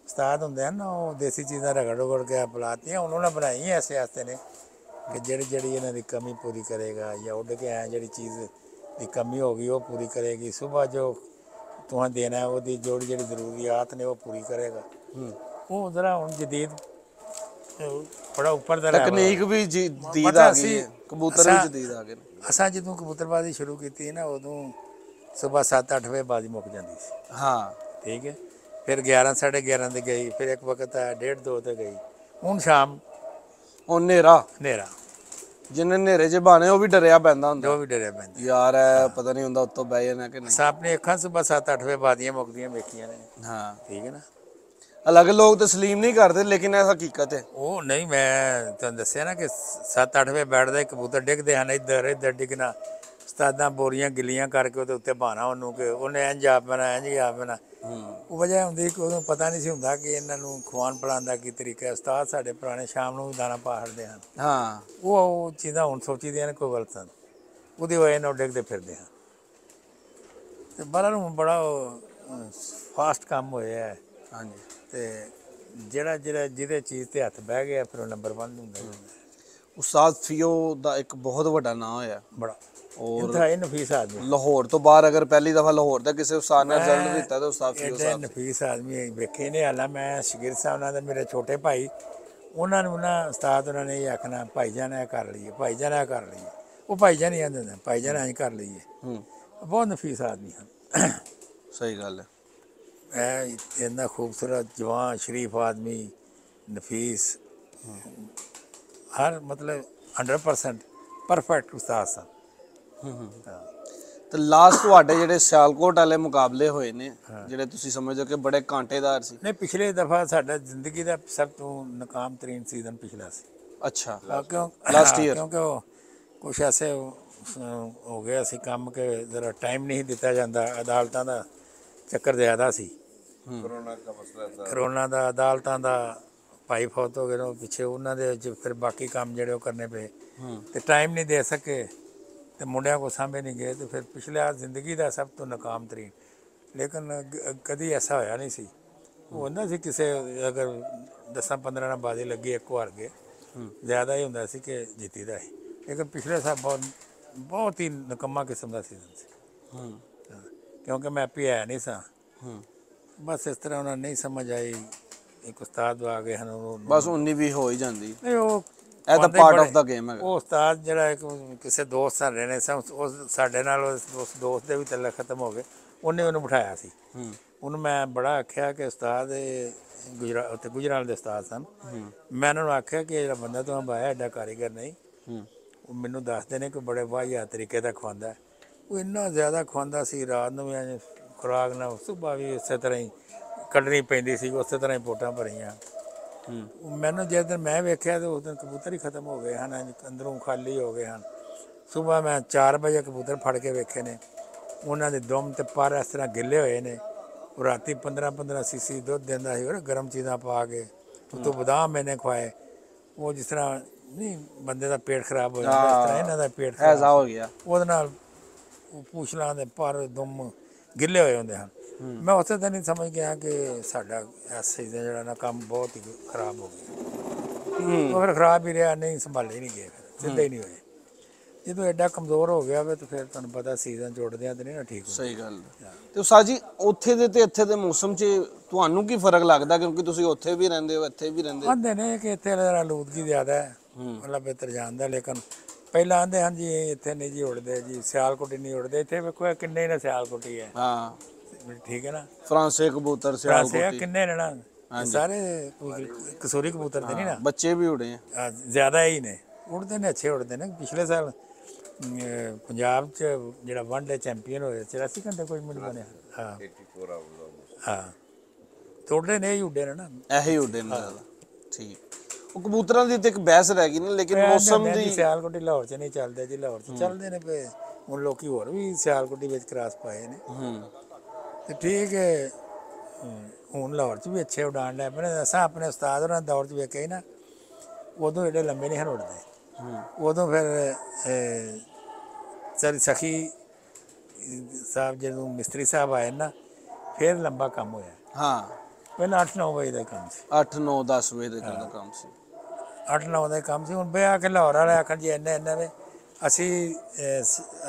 S4: ਉਸਤਾਦ ਹੁੰਦੇ ਹਨ ਉਹ ਦੇਸੀ ਚੀਜ਼ਾਂ ਰਗੜ ਰਗੜ ਕੇ ਬੁਲਾਤੀਆਂ ਉਹਨਾਂ ਨੇ ਬਣਾਈ ਐਸੇ ਵਾਸਤੇ ਨੇ ਕਿ ਜਿਹੜੀ ਜਿਹੜੀ ਇਹਨਾਂ ਦੀ ਕਮੀ ਪੂਰੀ ਕਰੇਗਾ ਜਾਂ ਉੱਡ ਕੇ ਆਇਆ ਜਿਹੜੀ ਚੀਜ਼ ਦੀ ਕਮੀ ਹੋ ਗਈ ਉਹ ਪੂਰੀ ਕਰੇਗੀ ਸਵੇਰ ਜੋ ਤੁਹਾਂ ਦੇਣਾ ਹੈ ਉਹਦੀ ਜਿਹੜੀ ਜਿਹੜੀ ਜ਼ਰੂਰੀਆਤ ਨੇ ਉਹ ਪੂਰੀ ਕਰੇਗਾ।
S1: ਹੂੰ।
S4: ਉਹ ਜ਼ਰਾ ਹੁਣ ਜਦੀਦ ਬੜਾ ਉੱਪਰ ਦਾ।
S1: ਤਕਨੀਕ ਵੀ ਜਦੀਦ ਆ ਗਈ ਕਬੂਤਰ ਵੀ ਜਦੀਦ ਆ ਗਏ
S4: ਅਸਾਂ ਜਦੋਂ ਕਬੂਤਰਬਾਜ਼ੀ ਸ਼ੁਰੂ ਕੀਤੀ ਨਾ ਉਦੋਂ ਸਵੇਰ 7-8 ਵਜੇ ਬਾਜ਼ੀ ਮੁੱਕ ਜਾਂਦੀ ਸੀ।
S1: ਹਾਂ।
S4: ਠੀਕ ਹੈ? ਫਿਰ 11 11:30 ਤੇ ਗਈ ਫਿਰ ਇੱਕ ਵਕਤ ਆ 1:30 2 ਤੇ ਗਈ। ਹੁਣ ਸ਼ਾਮ
S1: ਉਹ ਨੇਰਾ
S4: ਹਨੇਰਾ।
S1: ਜਿੰਨੇ ਨੇਰੇ ਚ ਬਾਣੇ ਉਹ ਵੀ ਡਰਿਆ ਪੈਂਦਾ ਹੁੰਦਾ।
S4: ਜੋ ਵੀ ਡਰਿਆ ਪੈਂਦਾ।
S1: ਯਾਰ ਐ ਪਤਾ ਨਹੀਂ ਹੁੰਦਾ ਉੱਤੋਂ ਬਹਿ ਜਾਣਾ ਕਿ ਨਹੀਂ।
S4: ਆਪਣੀ ਅੱਖਾਂ ਸਵੇਰ 7-8 ਵਜੇ ਬਾਜ਼ੀਆਂ ਮੁੱਕਦੀਆਂ ਵੇਖੀਆਂ ਨੇ।
S1: ਹਾਂ।
S4: ਠੀਕ ਹੈ ਨਾ?
S1: ਅਲੱਗ ਲੋਕ ਤਸਲੀਮ ਨਹੀਂ ਕਰਦੇ ਲੇਕਿਨ ਇਹ ਹਕੀਕਤ ਹੈ।
S4: ਉਹ ਨਹੀਂ ਮੈਂ ਤੁਹਾਨੂੰ ਦੱਸਿਆ ਨਾ ਕਿ 7-8 ਵਜੇ ਬੈਠਦਾ ਕਬੂਤਰ ਡਿੱਗਦੇ ਹਨ ਇੱਧਰ ਇੱਧਰ ਡਿੱਗਣਾ। ਉਸਤਾਦਾਂ ਬੋਰੀਆਂ ਗਿੱਲੀਆਂ ਕਰਕੇ ਉਹਦੇ ਉੱਤੇ ਬਾਣਾ ਉਹਨੂੰ ਕਿ ਉਹਨੇ ਇੰਜ ਆ ਬਣਾ ਇੰਜ ਆ ਬਣਾ।
S1: ਹੂੰ।
S4: ਉਹ ਵਜ੍ਹਾ ਹੁੰਦੀ ਕਿ ਉਹਨੂੰ ਪਤਾ ਨਹੀਂ ਸੀ ਹੁੰਦਾ ਕਿ ਇਹਨਾਂ ਨੂੰ ਖਵਾਉਣ ਪਿਲਾਉਣ ਦਾ ਕੀ ਤਰੀਕਾ ਉਸਤਾਦ ਸਾਡੇ ਪੁਰਾਣੇ ਸ਼ਾਮ ਨੂੰ ਦਾਣਾ ਪਾ ਹਟਦੇ ਹਨ।
S1: ਹਾਂ।
S4: ਉਹ ਚੀਜ਼ਾਂ ਹੁਣ ਸੋਚੀਦੀਆਂ ਨੇ ਕੋਈ ਗਲਤ ਹਨ ਉਹਦੀ ਵਜ੍ਹਾ ਨਾਲ ਡਿੱਗਦੇ ਫਿਰਦੇ ਹਨ। ਤੇ ਬਾਹਰ ਨੂੰ ਬੜਾ ਫਾਸਟ ਕੰਮ ਹੋਇਆ ਹੈ।
S1: ਹਾਂਜੀ।
S4: ਤੇ ਜਿਹੜਾ ਜਿਹੜਾ ਜਿਹਦੇ ਚੀਜ਼ ਤੇ ਹੱਥ ਬਹਿ ਗਿਆ ਫਿਰ ਉਹ ਨੰਬਰ 1 ਹੁੰਦਾ।
S1: ਉਸਤਾਦ ਫਿਓ ਦਾ ਇੱਕ ਬਹੁਤ ਵੱਡਾ ਨਾਂ ਹੋਇਆ।
S4: ਬੜਾ।
S1: ਔਰ
S4: ਇੰਤਹਾਈ ਨਫੀਸ ਆਦਮੀ
S1: ਲਾਹੌਰ ਤੋਂ ਬਾਹਰ ਅਗਰ ਪਹਿਲੀ ਦਫਾ ਲਾਹੌਰ ਦਾ ਕਿਸੇ ਉਸਤਾਦ ਨੇ ਰਿਜ਼ਲਟ ਦਿੱਤਾ ਤਾਂ ਉਸਤਾਦ
S4: ਐਡੇ
S1: ਸਾਹਿਬ
S4: ਨਫੀਸ ਆਦਮੀ ਵੇਖੇ ਨੇ ਹਾਲਾ ਮੈਂ ਸ਼ਗਿਰ ਸਾਹਿਬ ਨਾਲ ਮੇਰੇ ਛੋਟੇ ਭਾਈ ਉਹਨਾਂ ਨੂੰ ਨਾ ਉਸਤਾਦ ਉਹਨਾਂ ਨੇ ਇਹ ਆਖਣਾ ਭਾਈ ਜਾਨ ਇਹ ਕਰ ਲਈਏ ਭਾਈ ਜਾਨ ਇਹ ਕਰ ਲਈਏ। ਉਹ ਭਾਈ ਜਾਨ ਹੀ ਆਂਦੇ ਨੇ ਭਾਈ ਜਾਨ ਐਂ ਕਰ ਲਈਏ।
S1: ਹੂੰ।
S4: ਬਹੁਤ ਨਫੀਸ ਆਦਮੀ ਹਨ।
S1: ਸਹੀ ਗੱਲ ਹੈ।
S4: ਇਹ ਇੰਨਾ ਖੂਬਸੂਰਤ ਜਵਾਨ ਸ਼ਰੀਫ ਆਦਮੀ ਨਫੀਸ ਹਰ ਮਤਲਬ 100% ਪਰਫੈਕਟ ਉਸਤਾਦ ਸਨ।
S1: ਤੇ ਲਾਸਟ ਤੁਹਾਡੇ ਜਿਹੜੇ ਸਿਆਲਕੋਟ ਵਾਲੇ ਮੁਕਾਬਲੇ ਹੋਏ ਨੇ ਜਿਹੜੇ ਤੁਸੀਂ ਸਮਝਦੇ ਕਿ ਬੜੇ ਕਾਂਟੇਦਾਰ ਸੀ।
S4: ਨਹੀਂ ਪਿਛਲੇ ਦਫਾ ਸਾਡਾ ਜ਼ਿੰਦਗੀ ਦਾ ਸਭ ਤੋਂ ਨਾਕਾਮ ਤਰੀਨ ਸੀਜ਼ਨ ਪਿਛਲਾ ਸੀ।
S1: ਅੱਛਾ।
S4: ਕਿਉਂ? ਲਾਸਟ
S1: ਈਅਰ
S4: ਕਿਉਂਕਿ ਕੁਝ ਐਸੇ ਹੋ ਗਿਆ ਸੀ ਕੰਮ ਕਿ ਜ਼ਰਾ ਟਾਈਮ ਨਹੀਂ ਦਿੱਤਾ ਜਾਂਦਾ ਅਦਾਲਤਾਂ ਦਾ ਚੱਕਰ ਜ਼ਿਆਦਾ ਸੀ।
S2: ਕਰੋਨਾ ਦਾ ਸੀ
S4: ਕਰੋਨਾ ਦਾ ਅਦਾਲਤਾਂ ਦਾ ਭਾਈ ਫੌਤ ਹੋ ਗਏ ਨੇ ਪਿੱਛੇ ਉਹਨਾਂ ਦੇ ਫਿਰ ਬਾਕੀ ਕੰਮ ਜਿਹੜੇ ਉਹ ਕਰਨੇ ਪਏ। ਤੇ ਟਾਈਮ ਨਹੀਂ ਦੇ ਸਕੇ। ਤੇ ਮੁੰਡਿਆਂ ਕੋ ਸਾਂਭੇ ਨਹੀਂ ਗਏ ਤੇ ਫਿਰ ਪਿਛਲੇ ਜ਼ਿੰਦਗੀ ਦਾ ਸਭ ਤੋਂ ਨਕਾਮ ਤਰੀਨ। ਲੇਕਿਨ ਕਦੀ ਐਸਾ ਹੋਇਆ ਨਹੀਂ ਸੀ। ਉਹ ਹੁੰਦਾ ਸੀ ਕਿਸੇ ਅਗਰ 10 15 ਨਾਲ ਬਾਜ਼ੀ ਲੱਗੀ ਇੱਕ ਵਾਰ ਗਏ ਜ਼ਿਆਦਾ ਹੀ ਹੁੰਦਾ ਸੀ ਕਿ ਜਿੱਤੀਦਾ ਸੀ। ਲੇਕਿਨ ਪਿਛਲੇ ਸਾਲ ਬਹੁਤ ਬਹੁਤ ਹੀ ਨਕਮਾ ਕਿਸਮ ਦਾ ਸੀਜ਼ਨ ਸੀ। ਕਿਉਂਕਿ ਮੈਂ ਵੀ ਹੈ ਨਹੀਂ ਸਾਂ। ਬਸ ਇਸ ਤਰ੍ਹਾਂ ਉਹਨਾਂ ਨੂੰ ਨਹੀਂ ਸਮਝ ਆਈ ਇੱਕ ਉਸਤਾਦ ਆ ਗਏ ਹਨ ਉਹ
S1: ਬਸ 19 ਵੀ ਹੋ ਹੀ ਜਾਂਦੀ।
S4: ਨਹੀਂ ਉਹ
S1: ਇਹ ਤਾਂ of
S4: ਬੜੇ-
S1: the game ਹੈਗਾ।
S4: ਉਹ ਉਸਤਾਦ ਜਿਹੜਾ ਇੱਕ ਕਿਸੇ ਦੋਸਤ ਨਾਲ ਰਹਿਣੇ ਸਨ ਉਸ ਸਾਡੇ ਨਾਲ ਉਸ ਦੋਸਤ ਦੇ ਵੀ ਤੱਲੇ ਖਤਮ ਹੋ ਗਏ। ਉਹਨੇ ਉਹਨੂੰ ਬਿਠਾਇਆ ਸੀ।
S1: ਹੂੰ।
S4: ਉਹਨੂੰ ਮੈਂ ਬੜਾ ਆਖਿਆ ਕਿ ਉਸਤਾਦ ਗੁਜਰਾ ਉੱਥੇ ਗੁਜਰਾਲ ਦੇ ਉਸਤਾਦ ਸਨ। ਮੈਂ ਉਹਨਾਂ ਨੂੰ ਆਖਿਆ ਕਿ ਜਿਹੜਾ ਬੰਦਾ ਤੂੰ ਬਾਇਆ ਐਡਾ ਕਾਰੀਗਰ ਨਹੀਂ।
S1: ਹੂੰ।
S4: ਉਹ ਮੈਨੂੰ ਦੱਸਦੇ ਨੇ ਕਿ ਬੜੇ ਵਾਹਿਆ ਤਰੀਕੇ ਦਾ ਖਵਾਉਂਦਾ ਹੈ। ਉਹ ਇੰਨਾ ਜ਼ਿਆਦਾ ਖਵਾਉਂਦਾ ਸੀ ਰਾਤ ਨੂੰ ਵੀ ਖੁਰਾਕ ਨਾਲ ਸੁਬਾਹ ਵੀ ਉਸੇ ਤਰ੍ਹਾਂ ਹੀ ਕੱਢਣੀ ਪੈਂਦੀ ਸੀ ਉਸੇ ਤਰ੍ਹਾਂ ਹੀ ਪੋਟਾਂ ਭਰੀਆਂ।
S1: ਹੂੰ
S4: ਮੈਨੂੰ ਜਿਸ ਦਿਨ ਮੈਂ ਵੇਖਿਆ ਤੇ ਉਸ ਦਿਨ ਕਬੂਤਰ ਹੀ ਖਤਮ ਹੋ ਗਏ ਹਨ ਅੰਦਰੋਂ ਖਾਲੀ ਹੋ ਗਏ ਹਨ। ਸਵੇਰ ਮੈਂ 4 ਵਜੇ ਕਬੂਤਰ ਫੜ ਕੇ ਵੇਖੇ ਨੇ। ਉਹਨਾਂ ਦੇ ਦਮ ਤੇ ਪਰ ਇਸ ਤਰ੍ਹਾਂ ਗਿੱਲੇ ਹੋਏ ਨੇ। ਉਹ ਰਾਤੀ 15 15 ਸੀਸੀ ਦੁੱਧ ਦਿੰਦਾ ਸੀ ਉਹ ਗਰਮ ਚੀਜ਼ਾਂ ਪਾ ਕੇ ਉਤੋਂ ਬਦਾਮ ਮੈਨੇ ਖਵਾਏ। ਉਹ ਜਿਸ ਤਰ੍ਹਾਂ ਨਹੀਂ ਬੰਦੇ ਦਾ ਪੇਟ ਖਰਾਬ ਹੋ ਜਾਂਦਾ ਇਸ ਤਰ੍ਹਾਂ ਇਹਨਾਂ ਦਾ ਪੇਟ ਖਰਾਬ।
S1: ਹੋ ਗਿਆ।
S4: ਉਹਦੇ ਨਾਲ ਉਹ ਪੂਛਲਾਂ ਦੇ ਪਰ ਦੁਮ ਗਿੱਲੇ ਹੋਏ ਹੁੰਦੇ ਹਨ। ਮੈਂ ਉਸੇ ਦਿਨ ਹੀ ਸਮਝ ਗਿਆ ਕਿ ਸਾਡਾ ਇਸ ਸੀਜ਼ਨ ਜਿਹੜਾ ਨਾ ਕੰਮ ਬਹੁਤ ਹੀ ਖਰਾਬ ਹੋ ਗਿਆ।
S1: ਹੂੰ।
S4: ਉਹ ਫਿਰ ਖਰਾਬ ਹੀ ਰਿਹਾ ਨਹੀਂ ਸੰਭਾਲੇ ਨਹੀਂ ਗਏ ਸਿੱਧੇ ਹੀ ਨਹੀਂ ਹੋਏ। ਜਦੋਂ ਐਡਾ ਕਮਜ਼ੋਰ ਹੋ ਗਿਆ ਵੇ ਤਾਂ ਫਿਰ ਤੁਹਾਨੂੰ ਪਤਾ ਸੀਜ਼ਨ ਜੋੜਦਿਆਂ ਤੇ ਨਹੀਂ ਨਾ ਠੀਕ
S1: ਸਹੀ ਗੱਲ। ਤੇ ਉਸਤਾਦ ਜੀ ਉੱਥੇ ਦੇ ਤੇ ਇੱਥੇ ਦੇ ਮੌਸਮ 'ਚ ਤੁਹਾਨੂੰ ਕੀ ਫ਼ਰਕ ਲੱਗਦਾ? ਕਿਉਂਕਿ ਤੁਸੀਂ ਉੱਥੇ ਵੀ ਰਹਿੰਦੇ ਹੋ ਇੱਥੇ ਵੀ ਰਹਿੰਦੇ ਹੋ।
S4: ਆਂਦੇ ਨੇ ਕਿ ਇੱਥੇ ਜਰਾ ਲੂਦਗੀ ਜ਼ਿਆਦਾ ਹੈ। ਮਤਲਬ ਬਿਹਤਰ ਜਾਂਦਾ ਲੇਕਿਨ ਪਹਿਲਾਂ ਆਂਦੇ ਹਨ ਜੀ ਇੱਥੇ ਨਹੀਂ ਜੀ ਉੜਦੇ ਜੀ ਸਿਆਲਕੋਟੀ ਨਹੀਂ ਉੜਦੇ ਇੱਥੇ ਵੇਖੋ ਕਿੰਨੇ ਨੇ ਸਿਆਲਕੋਟੀ ਹੈ।
S1: ਹਾਂ।
S4: ਠੀਕ ਹੈ ਨਾ?
S1: ਫਰਾਂਸੇ ਕਬੂਤਰ
S4: ਫਰਾਂਸੇ
S1: ਸਿਆਲਕੋਟੀ
S4: ਕਿੰਨੇ ਇਹ ਸਾਰੇ ਕਸੂਰੀ ਕਬੂਤਰ ਤੇ ਨਹੀਂ ਨਾ?
S1: ਬੱਚੇ ਵੀ ਉੜੇ ਆ।
S4: ਆ, ਜ਼ਿਆਦਾ ਹੀ ਨੇ। ਉੜਦੇ ਨੇ ਅੱਛੇ ਉੜਦੇ ਨੇ। ਪਿਛਲੇ ਸਾਲ ਅਮ, ਅਹ, ਪੰਜਾਬ ਚ ਜਿਹੜਾ ਵਨ ਡੇ ਚੈਂਪੀਅਨ ਹੋਇਆ 84 ਘੰਟੇ ਕੋਈ ਮਿਲ ਬਣਿਆ ਹਾਂ।
S2: 84 hours almost.
S4: ਹਾਂ। ਤੋੜਦੇ ਨੇ ਹੀ ਉੱਡੇ ਨੇ ਨਾ।
S1: ਇਹੀ ਉਡੇ ਨੇ ਜ਼ਿਆਦਾ। ਠੀਕ। ਉਹ ਕਬੂਤਰਾਂ ਦੀ ਤੇ ਇੱਕ ਬਹਿਸ ਰਹਿ ਗਈ ਨਾ ਲੇਕਿਨ ਮੌਸਮ
S4: ਦੀ
S1: ਦੀ
S4: ਸਿਆਲਕੋਟੀ ਲਾਹੌਰ ਚ ਨਹੀਂ ਚੱਲਦੇ ਜੀ ਲਾਹੌਰ ਚ ਚੱਲਦੇ ਨੇ ਪਏ ਹੁਣ ਲੋਕੀ ਹੋਰ ਵੀ ਸਿਆਲਕੋਟੀ ਵਿੱਚ ਕਰਾਸ ਪਾਏ ਨੇ।
S1: ਹੂੰ।
S4: ਤੇ ਠੀਕ ਹੈ। ਹੁਣ ਲਾਹੌਰ ਚ ਵੀ ਅੱਛੇ ਉਡਾਣ ਲੈ ਪਏ ਨੇ। ਅਸਾਂ ਆਪਣੇ ਉਸਤਾਦ ਉਹਨਾਂ ਦੌਰ ਚ ਵੇਖਿਆ ਹੀ ਨਾ ਉਦੋਂ ਏਡੇ ਲੰਬੇ ਨਹੀਂ ਹਨ ਉੜਦੇ ਉਦੋਂ ਫਿਰ ਸਾਡੀ ਸਖੀ ਸਾਹਿਬ ਜਦੋਂ ਮਿਸਤਰੀ ਸਾਹਿਬ ਆਏ ਨਾ ਫਿਰ ਲੰਬਾ ਕੰਮ ਹੋਇਆ।
S1: ਹਾਂ।
S4: ਪਹਿਲਾਂ 8-9 ਵਜੇ ਦਾ ਕੰਮ ਸੀ।
S1: 8 9 10 ਵਜੇ ਦੇ ਕੰਮ ਸੀ।
S4: 8-9 ਦਾ ਕੰਮ ਸੀ। ਹੁਣ ਬਿਆ ਕੇ ਲਾਹੌਰ ਵਾਲੇ ਆਖਣ ਜੀ ਇੰਨੇ ਇੰਨੇ ਵੇ ਅਸੀਂ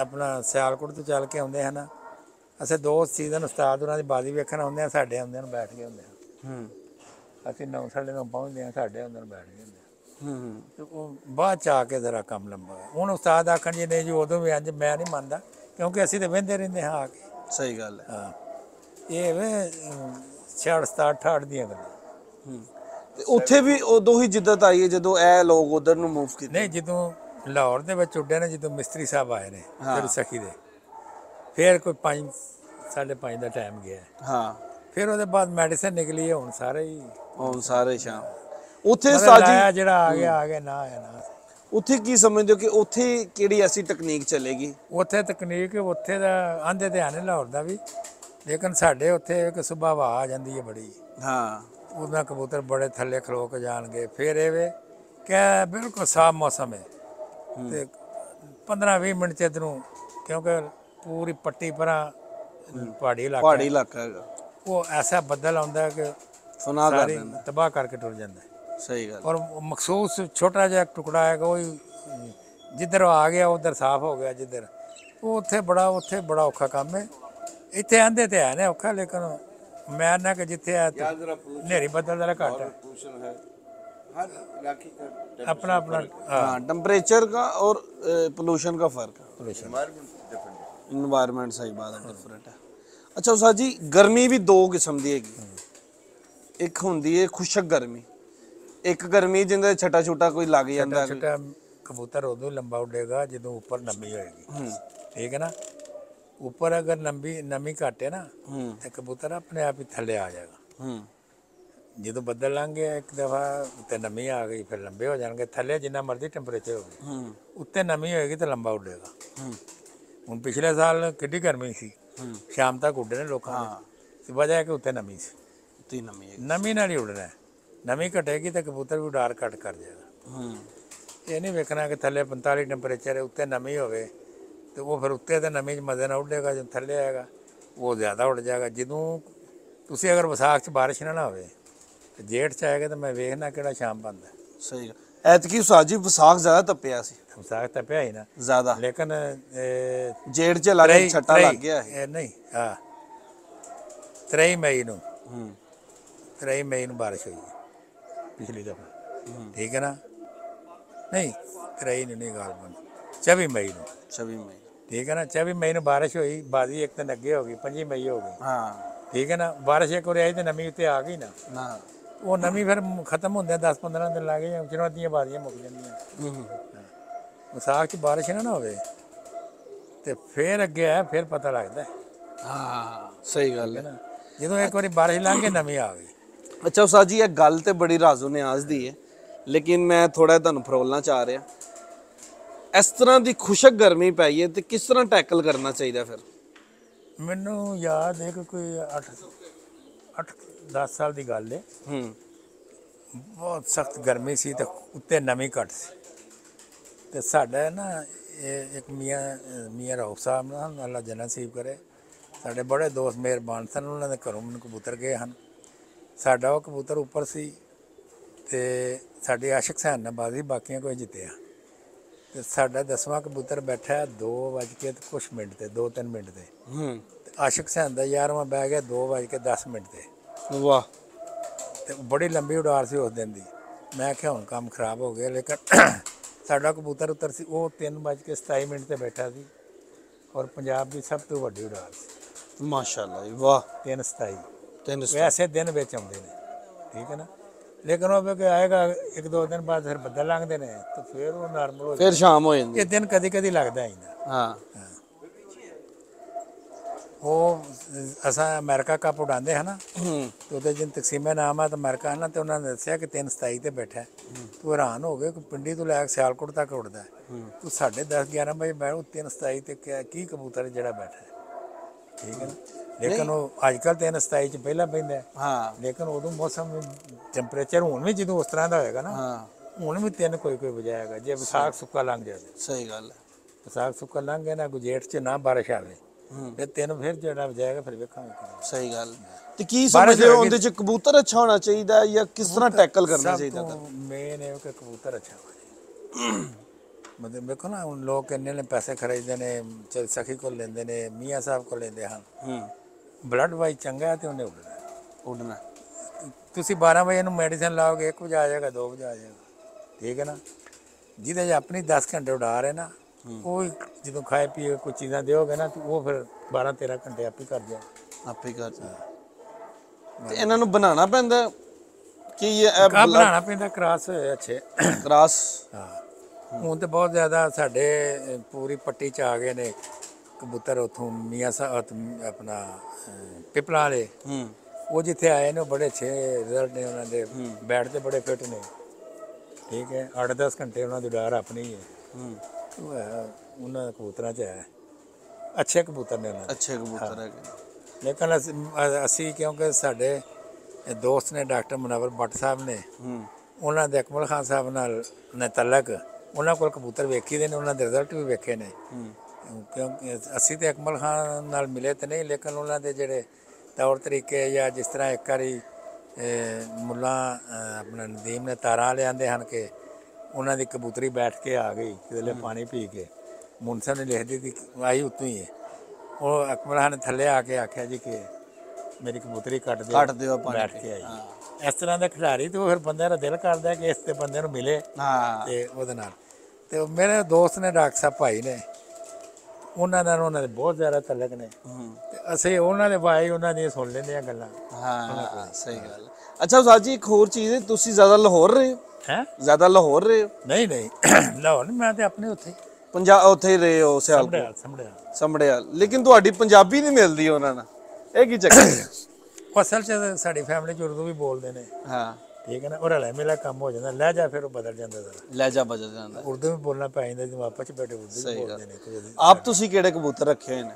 S4: ਆਪਣਾ ਸਿਆਲਕੋਟ ਤੋਂ ਚੱਲ ਕੇ ਆਉਂਦੇ ਹਨ ਅਸੀਂ ਦੋ ਸੀਜ਼ਨ ਉਸਤਾਦ ਉਹਨਾਂ ਦੀ ਬਾਜ਼ੀ ਵੇਖਣ ਆਉਂਦੇ ਆ ਸਾਡੇ ਆਉਂਦੇ ਨੂੰ ਬੈਠ ਕੇ ਹੁੰਦੇ ਆ
S1: ਹੂੰ।
S4: ਅਸੀਂ ਨੌ ਸਾਢੇ ਨੌ ਪਹੁੰਚਦੇ ਆ ਸਾਡੇ ਆਉਂਦੇ ਨੂੰ ਬੈਠ ਕੇ ਹੁੰਦੇ ਆ
S1: ਹੂੰ
S4: ਤੇ ਉਹ ਬਾਅਦ ਚ ਆ ਕੇ ਜ਼ਰਾ ਕੰਮ ਲੰਬਾ ਹੁਣ ਉਸਤਾਦ ਆਖਣ ਜੀ ਨਹੀਂ ਜੀ ਉਦੋਂ ਵੀ ਅੱਜ ਮੈਂ ਨਹੀਂ ਮੰਨਦਾ ਕਿਉਂਕਿ ਅਸੀਂ ਤਾਂ ਵਹਿੰਦੇ ਰਹਿੰਦੇ ਹਾਂ ਆ ਕੇ।
S1: ਸਹੀ ਗੱਲ ਹੈ।
S4: ਹਾਂ। ਇਹ ਵੇ 66 67 68 ਦੀਆਂ ਗੱਲਾਂ।
S1: ਹੂੰ। ਤੇ ਉੱਥੇ ਵੀ ਉਦੋਂ ਹੀ ਜਿੱਦਤ ਆਈ ਹੈ ਜਦੋਂ ਇਹ ਲੋਕ ਉਧਰ ਨੂੰ ਮੂਵ ਕੀਤੇ।
S4: ਨਹੀਂ ਜਦੋਂ ਲਾਹੌਰ ਦੇ ਵਿੱਚ ਉੱਡੇ ਨੇ ਜਦੋਂ ਮਿਸਤਰੀ ਸਾਹਿਬ ਆਏ ਨੇ
S1: ਹਾਂ।
S4: ਤੇਰੀ ਸਖੀ ਦੇ। ਫਿਰ ਕੋਈ 5 5:30 ਦਾ ਟਾਈਮ ਗਿਆ।
S1: ਹਾਂ।
S4: ਫਿਰ ਉਹਦੇ ਬਾਅਦ ਮੈਡੀਸਨ ਨਿਕਲੀ ਹੈ, ਹੁਣ ਸਾਰੇ ਹੀ।
S1: ਹੁਣ ਸਾਰੇ ਸ਼ਾਮ। ਉੱਥੇ ਸਾਜੀ
S4: ਜਿਹੜਾ ਆ ਗਿਆ ਆ ਗਿਆ ਨਾ ਆਇਆ ਨਾ
S1: ਉੱਥੇ ਕੀ ਸਮਝਦੇ ਹੋ ਕਿ ਉੱਥੇ ਕਿਹੜੀ ਐਸੀ ਟੈਕਨੀਕ ਚੱਲੇਗੀ?
S4: ਉੱਥੇ ਤਕਨੀਕ ਉੱਥੇ ਦਾ ਆਂਦੇ ਤੇ ਆਨੇ ਲਾਹੌਰ ਦਾ ਵੀ। ਲੇਕਿਨ ਸਾਡੇ ਉੱਥੇ ਇੱਕ ਹਵਾ ਆ ਜਾਂਦੀ ਹੈ ਬੜੀ।
S1: ਹਾਂ।
S4: ਉਹਦਾ ਕਬੂਤਰ ਬੜੇ ਥੱਲੇ ਖਲੋ ਕੇ ਜਾਣਗੇ ਫਿਰ ਇਹ ਵੇ ਕਿ ਬਿਲਕੁਲ ਸਾਫ਼ ਮੌਸਮ ਹੈ। ਤੇ 15-20 ਮਿੰਟ ਚ ਇੱਧਰੋਂ ਕਿਉਂਕਿ ਪੂਰੀ ਪੱਟੀ ਪਰਾਂ ਪਹਾੜੀ ਇਲਾਕਾ
S1: ਪਹਾੜੀ
S4: ਹੈ,
S1: ਇਲਾਕਾ ਹੈਗਾ
S4: ਉਹ ਐਸਾ ਬੱਦਲ ਆਉਂਦਾ ਹੈ ਕਿ
S1: ਸੁਨਾ ਕਰ
S4: ਸਾਰੀ
S1: ਦਿੰਦਾ
S4: ਤਬਾਹ ਕਰਕੇ ਟੁਰ ਜਾਂਦਾ ਹੈ
S1: ਸਹੀ ਗੱਲ
S4: ਔਰ ਉਹ ਮਖਸੂਸ ਛੋਟਾ ਜਿਹਾ ਟੁਕੜਾ ਹੈਗਾ ਉਹ ਹੀ, ਅਮ, ਜਿੱਧਰ ਉਹ ਆ ਗਿਆ ਉਧਰ ਸਾਫ਼ ਹੋ ਗਿਆ ਜਿੱਧਰ ਉਹ ਉੱਥੇ ਬੜਾ ਉੱਥੇ ਬੜਾ ਔਖਾ ਕੰਮ ਹੈ ਇੱਥੇ ਆਂਦੇ ਤੇ ਹੈ ਨੇ ਔਖਾ ਲੇਕਿਨ ਮੈਂ ਨਾ ਕਿ ਜਿੱਥੇ ਆ ਨੇਰੀ ਬੱਦਲ ਦਾ ਘੱਟ ਹੈ
S2: Pollution है हर इलाके का
S4: अपना अपना हाँ
S1: हाँ टेम्परेचर का और पोल्यूशन का फर्क है
S4: pollution।
S2: environment different
S1: ਇਨवायरमेंट ਸਹੀ ਬਾਤ ਹੈ ਡਿਫਰੈਂਟ ਹੈ। ਅੱਛਾ ਉਸਾ ਜੀ ਗਰਮੀ ਵੀ ਦੋ ਕਿਸਮ ਦੀ ਹੈਗੀ। ਇੱਕ ਹੁੰਦੀ ਹੈ ਖੁਸ਼ਕ ਗਰਮੀ। ਇੱਕ ਗਰਮੀ ਜਿੰਦੇ ਛਟਾ ਛੋਟਾ ਕੋਈ ਲੱਗ ਜਾਂਦਾ
S4: ਛਟਾ ਕਬੂਤਰ ਉਦੋਂ ਲੰਬਾ ਉੱਡੇਗਾ ਜਦੋਂ ਉੱਪਰ ਨਮੀ ਹੋਏਗੀ। ਠੀਕ ਹੈ ਨਾ? ਉੱਪਰ ਅਗਰ ਨਮੀ ਨਮੀ ਘੱਟ ਨਾ ਤੇ ਕਬੂਤਰ ਆਪਣੇ ਆਪ ਹੀ ਥੱਲੇ ਆ ਜਾਏਗਾ। ਜਦੋਂ ਬੱਦਲ ਲੰਘ ਗਿਆ ਇੱਕ ਦਫਾ ਉੱਤੇ ਨਮੀ ਆ ਗਈ ਫਿਰ ਲੰਬੇ ਹੋ ਜਾਣਗੇ। ਥੱਲੇ ਜਿੰਨਾ ਮਰਜ਼ੀ ਟੈਂਪਰੇਚਰ ਹੋਵੇ। ਉੱਤੇ ਨਮੀ ਹੋਏਗੀ ਤਾਂ ਲੰਬਾ ਉੱਡੇਗਾ। ਹੁਣ ਪਿਛਲੇ ਸਾਲ ਕਿੱਡੀ ਗਰਮੀ ਸੀ।
S1: ਹੂੰ।
S4: ਸ਼ਾਮ ਤੱਕ ਉੱਡੇ ਨੇ ਲੋਕਾਂ
S1: ਹਾਂ।
S4: ਦੇ ਤੇ ਵਜ੍ਹਾ ਹੈ ਕਿ ਉੱਤੇ ਨਮੀ ਸੀ।
S1: ਤੀ ਨਮੀ ਹੈ
S4: ਨਮੀ ਨਾਲ ਹੀ ਉੱਡਣਾ ਹੈ। ਨਮੀ ਘਟੇਗੀ ਤਾਂ ਕਬੂਤਰ ਵੀ ਉਡਾਰ ਘਟ ਕਰ ਜਾਏਗਾ।
S1: ਹੂੰ।
S4: ਇਹ ਨਹੀਂ ਵੇਖਣਾ ਕਿ ਥੱਲੇ 45 ਟੈਂਪਰੇਚਰ ਹੈ ਉੱਤੇ ਨਮੀ ਹੋਵੇ ਤੇ ਉਹ ਫਿਰ ਉੱਤੇ ਤੇ ਨਮੀ 'ਚ ਮਜ਼ੇ ਨਾਲ ਉੱਡੇਗਾ ਜਦੋਂ ਥੱਲੇ ਆਏਗਾ ਉਹ ਜ਼ਿਆਦਾ ਉੱਡ ਜਾਏਗਾ। ਜਦੋਂ ਤੁਸੀਂ ਅਗਰ ਵਿਸਾਖ 'ਚ ਬਾਰਿਸ਼ ਨਾ ਨਾ ਹੋਵੇ ਤੇ ਜੇਠ 'ਚ ਆਏਗਾ ਤਾਂ ਮੈਂ ਵੇਖਣਾ ਕਿਹੜਾ ਸ਼ਾਮ ਬੰਦਾ
S1: ਸਹੀ ਗੱਲ। ਐਤਕੀ ਉਸਾ ਜੀ ਵਿਸਾਖ ਜ਼ਿਆਦਾ ਤਪਿਆ ਸੀ।
S4: ਵਿਸਾਖ ਤਾਂ ਪਿਆ ਹੀ ਨਾ।
S1: ਜ਼ਿਆਦਾ।
S4: ਲੇਕਿਨ
S1: ਜੇੜ ਚ ਲੱਗ ਛੱਟਾ ਲੱਗ ਗਿਆ ਹੈ
S4: ਇਹ ਨਹੀਂ ਹਾਂ। 23 ਮਈ ਨੂੰ।
S1: ਹੂੰ।
S4: 23 ਮਈ ਨੂੰ ਬਾਰਿਸ਼ ਹੋਈ ਹੈ, ਪਿਛਲੀ ਦਫਾ। ਠੀਕ ਹੈ ਨਾ? ਨਹੀਂ 23 ਨੂੰ ਨਹੀਂ ਗੱਲ ਬਣੀ 24 ਮਈ ਨੂੰ।
S1: 26 ਮਈ।
S4: ਠੀਕ ਹੈ ਨਾ? 24 ਮਈ ਨੂੰ ਬਾਰਿਸ਼ ਹੋਈ ਬਾਜ਼ੀ ਇੱਕ ਦਿਨ ਅੱਗੇ ਹੋ ਗਈ 25 ਮਈ ਹੋ ਗਈ।
S1: ਹਾਂ।
S4: ਠੀਕ ਹੈ ਨਾ? ਬਾਰਿਸ਼ ਇੱਕ ਵਾਰੀ ਆਈ ਤੇ ਨਮੀ ਉੱਤੇ ਆ ਗਈ ਨਾ।
S1: ਨਾ।
S4: ਉਹ ਨਮੀ ਫਿਰ ਖਤਮ ਹੁੰਦੇ 10 15 ਦਿਨ ਲੱਗ ਗਏ ਚੁਣੌਤੀਆਂ ਬਾਜ਼ੀਆਂ ਮੁੱਕ ਜਾਂਦੀਆਂ।
S1: ਹੂੰ।
S4: ਵਿਸਾਖ ਚ ਬਾਰਿਸ਼ ਨਾ ਨਾ ਹੋਵੇ ਤੇ ਫਿਰ ਅੱਗੇ ਆ ਫਿਰ ਪਤਾ ਲੱਗਦਾ। ਹੈ
S1: ਸਹੀ ਗੱਲ ਹੈ।
S4: ਜਦੋਂ ਇੱਕ ਵਾਰੀ ਬਾਰਿਸ਼ ਲੰਘ ਕੇ ਨਮੀ ਆ ਗਈ।
S1: ਅੱਛਾ ਉਸਾ ਜੀ ਇਹ ਗੱਲ ਤੇ ਬੜੀ ਰਾਜ਼ੋ ਨਿਆਜ਼ ਦੀ ਹੈ ਲੇਕਿਨ ਮੈਂ ਥੋੜਾ ਤੁਹਾਨੂੰ ਫਰੋਲਣਾ ਚਾਹ ਰਿਹਾ। ਇਸ ਤਰ੍ਹਾਂ ਦੀ ਖੁਸ਼ਕ ਗਰਮੀ ਪਈ ਹੈ ਤੇ ਕਿਸ ਤਰ੍ਹਾਂ ਟੈਕਲ ਕਰਨਾ ਚਾਹੀਦਾ ਫਿਰ?
S4: ਮੈਨੂੰ ਯਾਦ ਹੈ ਕਿ ਕੋਈ 8 8 10 ਸਾਲ ਦੀ ਗੱਲ ਹੈ।
S1: ਹੂੰ।
S4: ਬਹੁਤ ਸਖਤ ਗਰਮੀ ਸੀ ਤੇ ਉੱਤੇ ਨਮੀ ਘੱਟ ਸੀ। ਤੇ ਸਾਡਾ ਨਾ ਇਹ ਇੱਕ ਮੀਆਂ ਮੀਆਂ ਰੌਫ ਸਾਹਿਬ ਨਾਲ ਅੱਲਾ ਜਨਾ ਨਸੀਬ ਕਰੇ। ਸਾਡੇ ਬੜੇ ਦੋਸਤ ਮਿਹਰਬਾਨ ਸਨ ਉਹਨਾਂ ਦੇ ਘਰੋਂ ਮੈਨੂੰ ਕਬੂਤਰ ਗਏ ਹਨ। ਸਾਡਾ ਉਹ ਕਬੂਤਰ ਉੱਪਰ ਸੀ ਤੇ ਸਾਡੇ ਆਸ਼ਿਕ ਸਨ ਨੇ ਬਾਜ਼ੀ ਬਾਕੀਆਂ ਕੋਈ ਜਿੱਤਿਆ। ਤੇ ਸਾਡਾ ਦਸਵਾਂ ਕਬੂਤਰ ਬੈਠਾ 2 ਵਜ ਕੇ ਤੇ ਕੁਛ ਮਿੰਟ ਤੇ 2-3 ਮਿੰਟ ਤੇ।
S1: ਹੂੰ।
S4: ਆਸ਼ਿਕ ਸੈਨ ਦਾ 11ਵਾਂ ਬਹਿ ਗਿਆ 2 ਵਜ ਕੇ 10 ਮਿੰਟ ਤੇ।
S1: ਵਾਹ।
S4: ਤੇ ਬੜੀ ਲੰਬੀ ਉਡਾਰ ਸੀ ਉਸ ਦਿਨ ਦੀ। ਮੈਂ ਕਿਹਾ ਹੁਣ ਕੰਮ ਖਰਾਬ ਹੋ ਗਿਆ ਲੇਕਿਨ ਸਾਡਾ ਕਬੂਤਰ ਉੱਤਰ ਸੀ ਉਹ 3 ਵਜ ਕੇ 27 ਮਿੰਟ ਤੇ ਬੈਠਾ ਸੀ ਔਰ ਪੰਜਾਬ ਦੀ ਸਭ ਤੋਂ ਵੱਡੀ ਉਡਾਰ ਸੀ।
S1: ਮਾਸ਼ਾਅੱਲਾ ਜੀ ਵਾਹ।
S4: 327
S1: ਤਿੰਨ
S4: ਵੈਸੇ ਦਿਨ ਵਿੱਚ ਆਉਂਦੇ ਨੇ ਠੀਕ ਹੈ ਨਾ? ਲੇਕਿਨ ਉਹ ਵੀ ਆਏਗਾ ਇੱਕ ਦੋ ਦਿਨ ਬਾਅਦ ਫਿਰ ਬੱਦਲ ਲੰਘਦੇ ਨੇ ਤੇ ਫਿਰ ਉਹ ਨਾਰਮਲ ਹੋ
S1: ਫਿਰ ਸ਼ਾਮ ਹੋ ਜਾਂਦੀ
S4: ਇਹ ਦਿਨ ਕਦੀ ਕਦੀ ਲੱਗਦਾ ਹੀ ਨਾ।
S1: ਹਾਂ।
S4: ਉਹ ਅਸਾਂ ਅਮਰੀਕਾ ਕੱਪ ਉਡਾਉਂਦੇ ਹਨ
S1: ਹੂੰ।
S4: ਤੇ ਉਹਦੇ ਜਿਨ ਤਕਸੀਮੇ ਨਾਮ ਆ ਤਾਂ ਅਮਰੀਕਾ ਨਾ ਤੇ ਉਹਨਾਂ ਨੇ ਦੱਸਿਆ ਕਿ 327 ਤੇ ਬੈਠਾ ਹੈ। ਤੂੰ ਹੈਰਾਨ ਹੋ ਗਿਆ ਕਿ ਪਿੰਡੀ ਤੋਂ ਲੈ ਕੇ ਸਿਆਲਕੋਟ ਤੱਕ ਉੱਡਦਾ ਹੈ। ਤੂੰ 10:30 11 ਵਜੇ ਬੈਠ 327 ਤੇ ਕਿਆ- ਕੀ ਕਬੂਤਰ ਹੈ ਜਿਹੜਾ ਬੈਠਾ ਹੈ? ਠੀਕ ਹੈ ਨਾ? ਲੇਕਿਨ ਉਹ ਅੱਜ ਕੱਲ 327 ਚ ਪਹਿਲਾਂ ਪੈਂਦਾ ਹੈ।
S1: ਹਾਂ।
S4: ਲੇਕਿਨ ਉਦੋਂ ਮੌਸਮ ਟੈਂਪਰੇਚਰ ਹੁਣ ਵੀ ਜਦੋਂ ਉਸ ਤਰ੍ਹਾਂ ਦਾ ਹੋਏਗਾ ਨਾ
S1: ਹਾਂ।
S4: ਹੁਣ ਵੀ ਤਿੰਨ ਕੋਈ ਕੋਈ ਵਜਾਏਗਾ ਜੇ ਵਿਸਾਖ ਸੁੱਕਾ ਲੰਘ ਜਾਵੇ।
S1: ਸਹੀ ਗੱਲ ਹੈ।
S4: ਵਿਸਾਖ ਸੁੱਕਾ ਲੰਘ ਗਿਆ ਨਾ ਗੁਜੇਠ ਚ ਨਾ ਬਾਰਿਸ਼ ਆਵੇ ਫਿਰ ਤਿੰਨ ਫਿਰ ਜਿਹੜਾ ਵਜਾਏਗਾ ਫਿਰ ਵੇਖਾਂਗੇ।
S1: ਸਹੀ ਗੱਲ। ਤੇ ਕੀ ਸਮਝਦੇ ਹੋ। ਉਹਦੇ ਚ ਕਬੂਤਰ ਅੱਛਾ ਹੋਣਾ ਚਾਹੀਦਾ ਜਾਂ ਕਿਸ ਤਰ੍ਹਾਂ ਟੈਕਲ ਕਰਨਾ ਚਾਹੀਦਾ
S4: ਤੋਂ ਮੇਨ ਇਹ ਕਿ ਕਬੂਤਰ ਅੱਛਾ ਹੋਵੇ ਮਤਲਬ ਵੇਖੋ ਨਾ ਹੁਣ ਲੋਕ ਇੰਨੇ ਨੇ ਪੈਸੇ ਖਰਚਦੇ ਨੇ ਚਲ ਸਖੀ ਕੋਲ ਲੈਂਦੇ ਨੇ ਮੀਆਂ ਸਾਹਿਬ ਕੋਲ ਲੈਂਦੇ ਹਨ।
S1: ਹੂੰ।
S4: ਬਲੱਡ ਵਾਈ ਚੰਗਾ ਹੈ ਤੇ ਉਹਨੇ ਉੱਡਣਾ।
S1: ਉੱਡਣਾ।
S4: ਤੁਸੀਂ 12 ਵਜੇ ਨੂੰ ਮੈਡੀਸਨ ਲਾਓਗੇ 1 ਵਜੇ ਆ ਜਾਏਗਾ 2 ਵਜੇ ਆ ਜਾਏਗਾ। ਠੀਕ ਹੈ ਨਾ? ਜਿਹਦੇ 'ਚ ਆਪਣੀ 10 ਘੰਟੇ ਉਡਾ ਰਹੇ ਨਾ ਉਹ ਜਦੋਂ ਖਾਏ ਪੀਏ ਕੋਈ ਚੀਜ਼ਾਂ ਦਿਓਗੇ ਨਾ ਤੇ ਉਹ ਫਿਰ 12 13 ਘੰਟੇ ਆਪੇ ਕਰ ਜਾਏ
S1: ਆਪੇ ਕਰ ਤੇ ਇਹਨਾਂ ਨੂੰ ਬਣਾਉਣਾ ਪੈਂਦਾ ਕਿ ਇਹ
S4: ਕਾ ਬਣਾਉਣਾ ਪੈਂਦਾ ਕਰਾਸ ਅੱਛੇ।
S1: ਕ੍ਰਾਸ।
S4: ਹਾਂ। ਹੁਣ ਤੇ ਬਹੁਤ ਜ਼ਿਆਦਾ ਸਾਡੇ ਪੂਰੀ ਪੱਟੀ ਚ ਆ ਗਏ ਨੇ ਕਬੂਤਰ ਉਥੋਂ ਮੀਆਂ ਸਾਹਿਬ ਆਪਣਾ ਪਿਪਲਾਂ ਵਾਲੇ।
S1: ਹੂੰ।
S4: ਉਹ ਜਿੱਥੇ ਆਏ ਨੇ ਬੜੇ ਅੱਛੇ ਰਿਜ਼ਲਟ ਨੇ ਉਹਨਾਂ ਦੇ। ਬੈਟ ਤੇ ਬੜੇ ਫਿੱਟ ਨੇ। ਠੀਕ ਹੈ 8-10 ਘੰਟੇ ਉਹਨਾਂ ਦੀ ਉਡਾਰ ਆਪਣੀ ਹੈ।
S1: ਹੂੰ।
S4: ਉਹ ਹੈ ਉਹਨਾਂ ਕਬੂਤਰਾਂ ਚ ਹੈ। ਅੱਛੇ ਕਬੂਤਰ ਨੇ ਉਹਨਾਂ
S1: ਅੱਛੇ ਕਬੂਤਰ ਹੈਗੇ
S4: ਲੇਕਿਨ ਅਸੀਂ ਅ- ਅਸੀਂ ਕਿਉਂਕਿ ਸਾਡੇ ਦੋਸਤ ਨੇ ਡਾਕਟਰ ਮਨਵਰ ਭੱਟ ਸਾਹਿਬ ਨੇ
S1: ਹੂੰ।
S4: ਉਹਨਾਂ ਦੇ ਅਕਮਲ ਖਾਨ ਸਾਹਿਬ ਨਾਲ ਨੇ ਤਲਕ ਉਹਨਾਂ ਕੋਲ ਕਬੂਤਰ ਵੇਖੀ ਦੇ ਨੇ ਉਹਨਾਂ ਦੇ ਰਿਜ਼ਲਟ ਵੀ ਵੇਖੇ ਨੇ।
S1: ਹੂੰ।
S4: ਕਿਉਂਕਿ ਅਸੀਂ ਤੇ ਅਕਮਲ ਖਾਨ ਨਾਲ ਮਿਲੇ ਤੇ ਨਹੀਂ ਲੇਕਿਨ ਉਹਨਾਂ ਦੇ ਜਿਹੜੇ ਤੌਰ ਤਰੀਕੇ ਜਾਂ ਜਿਸ ਤਰ੍ਹਾਂ ਇੱਕ ਵਾਰੀ ਅਹ, ਮੁੱਲਾ ਅਹ, ਆਪਣਾ ਨਦੀਮ ਨੇ ਤਾਰਾਂ ਲਿਆਂਦੇ ਹਨ ਕਿ ਉਹਨਾਂ ਦੀ ਕਬੂਤਰੀ ਬੈਠ ਕੇ ਆ ਗਈ ਕਿਦਲੇ ਪਾਣੀ ਪੀ ਕੇ। ਮੁਨਸਾ ਨੇ ਲਿਖ ਦਿੱਤੀ ਕਿ ਆਈ ਉੱਤੋਂ ਹੀ ਹੈ। ਉਹ ਖਾਨ ਨੇ ਥੱਲੇ ਆ ਕੇ ਆਖਿਆ ਜੀ ਕਿ ਮੇਰੀ ਕਬੂਤਰੀ ਕੱਟ ਦਿਓ
S1: ਕੱਟ ਦਿਓ ਪਾਣੀ
S4: ਬੈਠ ਕੇ ਆਈ। ਇਸ ਤਰ੍ਹਾਂ ਦਾ ਖਿਡਾਰੀ ਤੇ ਉਹ ਫਿਰ ਬੰਦੇ ਦਾ ਦਿਲ ਕਰਦਾ ਕਿ ਇਸ ਤੇ ਬੰਦੇ ਨੂੰ ਮਿਲੇ
S1: ਹਾਂ।
S4: ਤੇ ਉਹਦੇ ਨਾਲ। ਤੇ ਮੇਰੇ ਦੋਸਤ ਨੇ ਡਾਕਟਰ ਸਾਹਿਬ ਭਾਈ ਨੇ ਉਹਨਾਂ ਨਾਲ ਉਹਨਾਂ ਦੇ ਬਹੁਤ ਜ਼ਿਆਦਾ ਤਲਕ ਨੇ। ਤੇ ਅਸੀਂ ਉਹਨਾਂ ਦੇ ਭਾਈ ਉਹਨਾਂ ਦੀਆਂ ਸੁਣ ਲੈਂਦੇ ਆ ਗੱਲਾਂ।
S1: ਹਾਂ ਸਹੀ ਗੱਲ। ਅੱਛਾ ਉਸਤਾਦ ਜੀ ਇੱਕ ਹੋਰ ਚੀਜ਼ ਹੈ ਤੁਸੀਂ ਜ਼ਿਆਦਾ ਲਾਹੌਰ ਰਹੇ ਹੋ?
S4: ਹੈ?
S1: ਜ਼ਿਆਦਾ ਲਾਹੌਰ ਰਹੇ ਹੋ?
S4: ਨਹੀਂ ਨਹੀਂ। ਲਾਹੌਰ ਨਹੀਂ ਮੈਂ ਤੇ ਆਪਣੇ ਉੱਥੇ
S1: ਪੰਜਾਬ ਉੱਥੇ ਹੀ ਰਹੇ ਹੋ ਸਿਆਲਕੋਟ।
S4: ਸੰਭੜਿਆ ਸੰਭੜਿਆ।
S1: ਲੇਕਿਨ ਤੁਹਾਡੀ ਪੰਜਾਬੀ ਨਹੀਂ ਮਿਲਦੀ ਉਹਨਾਂ ਨਾਲ। ਇਹ ਕੀ ਚੱਕਰ ਹੈ?
S4: ਅਸਲ 'ਚ ਸਾਡੀ ਫੈਮਿਲੀ 'ਚ ਉਰਦੂ ਵੀ ਬੋਲਦੇ ਨੇ।
S1: ਹਾਂ।
S4: ਠੀਕ ਹੈ ਨਾ? ਉਹ ਰਲੇ ਮੇਲਾ ਕੰਮ ਹੋ ਜਾਂਦਾ। ਲਹਿਜਾ ਫਿਰ ਉਹ ਬਦਲ ਜਾਂਦਾ ਜ਼ਰਾ
S1: ਲਹਿਜਾ ਬਦਲ ਜਾਂਦਾ।
S4: ਉਰਦੂ ਵੀ ਬੋਲਣਾ ਪੈ ਜਾਂਦਾ ਜਿਵੇਂ ਆਪਸ 'ਚ ਬੈਠੇ ਉਰਦੂ ਵੀ ਬੋਲਦੇ ਨੇ
S1: ਆਪ ਤੁਸੀਂ ਕਿਹੜੇ ਕਬੂਤਰ ਰੱਖੇ ਹੋਏ ਨੇ?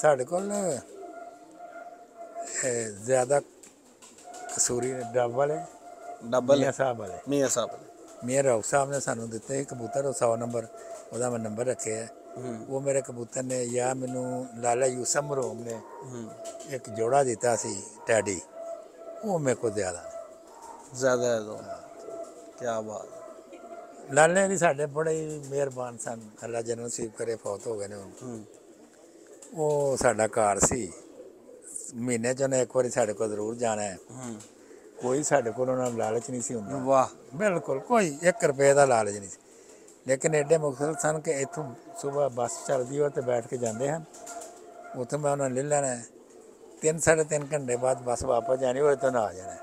S4: ਸਾਡੇ ਕੋਲ ਜ਼ਿਆਦਾ ਕਸੂਰੀ ਨੇ ਡੱਬ ਵਾਲੇ।
S1: ਡਬਲ
S4: ਮੀਆਂ ਸਾਹਿਬ ਵਾਲੇ।
S1: ਮੀਆਂ ਸਾਹਿਬ
S4: ਮੀਆਂ ਰੌਕ ਸਾਹਿਬ ਨੇ ਸਾਨੂੰ ਦਿੱਤੇ ਕਬੂਤਰ ਉਹ 100 ਨੰਬਰ। ਉਹਦਾ ਮੈਂ ਨੰਬਰ ਰੱਖਿਆ। ਉਹ ਮੇਰੇ ਕਬੂਤਰ ਨੇ ਜਾਂ ਮੈਨੂੰ ਲਾਲਾ ਯੂਸਫ ਮਰਹੂਮ ਨੇ ਇੱਕ ਜੋੜਾ ਦਿੱਤਾ ਸੀ ਟੈਡੀ ਉਹ ਮੇਰੇ ਕੋਲ ਜ਼ਿਆਦਾ ਨੇ।
S1: ਜ਼ਿਆਦਾ ਹੈ तो ਕੀ ਬਾਤ।
S4: ਲਾਲੇ ਵੀ ਸਾਡੇ ਬੜੇ ਮਿਹਰਬਾਨ ਸਨ। ਅੱਲਾ ਜਨਮ ਨਸੀਬ ਕਰੇ ਫੌਤ ਹੋ ਗਏ ਨੇ ਹੁਣ। ਉਹ ਸਾਡਾ ਘਰ ਸੀ। ਮਹੀਨੇ ਚ ਉਹਨੇ ਇੱਕ ਵਾਰੀ ਸਾਡੇ ਕੋਲ ਜ਼ਰੂਰ ਜਾਣਾ ਹੈ।
S1: ਹੂੰ।
S4: ਕੋਈ ਸਾਡੇ ਕੋਲ ਉਹਨਾਂ ਨੂੰ ਲਾਲਚ ਨਹੀਂ ਸੀ ਹੁੰਦਾ।
S1: ਵਾਹ।
S4: ਬਿਲਕੁਲ ਕੋਈ 1 ਰੁਪਏ ਦਾ ਲਾਲਚ ਨਹੀਂ ਸੀ। ਲੇਕਿਨ ਐਡੇ ਮੁਖਤਲ ਸਨ ਕਿ ਇੱਥੋਂ ਸਵੇਰ ਬੱਸ ਚੱਲਦੀ ਉਹ ਤੇ ਬੈਠ ਕੇ ਜਾਂਦੇ ਹਨ। ਉੱਥੇ ਮੈਂ ਉਹਨਾਂ ਲੈ ਲੈਣਾ ਹੈ। ਤਿੰਨ ਸਾਢੇ ਤਿੰਨ ਘੰਟੇ ਬਾਅਦ ਬੱਸ ਵਾਪਸ ਜਾਣੀ ਉਹ ਤੋਂ ਆ ਜਾਣਾ ਹੈ।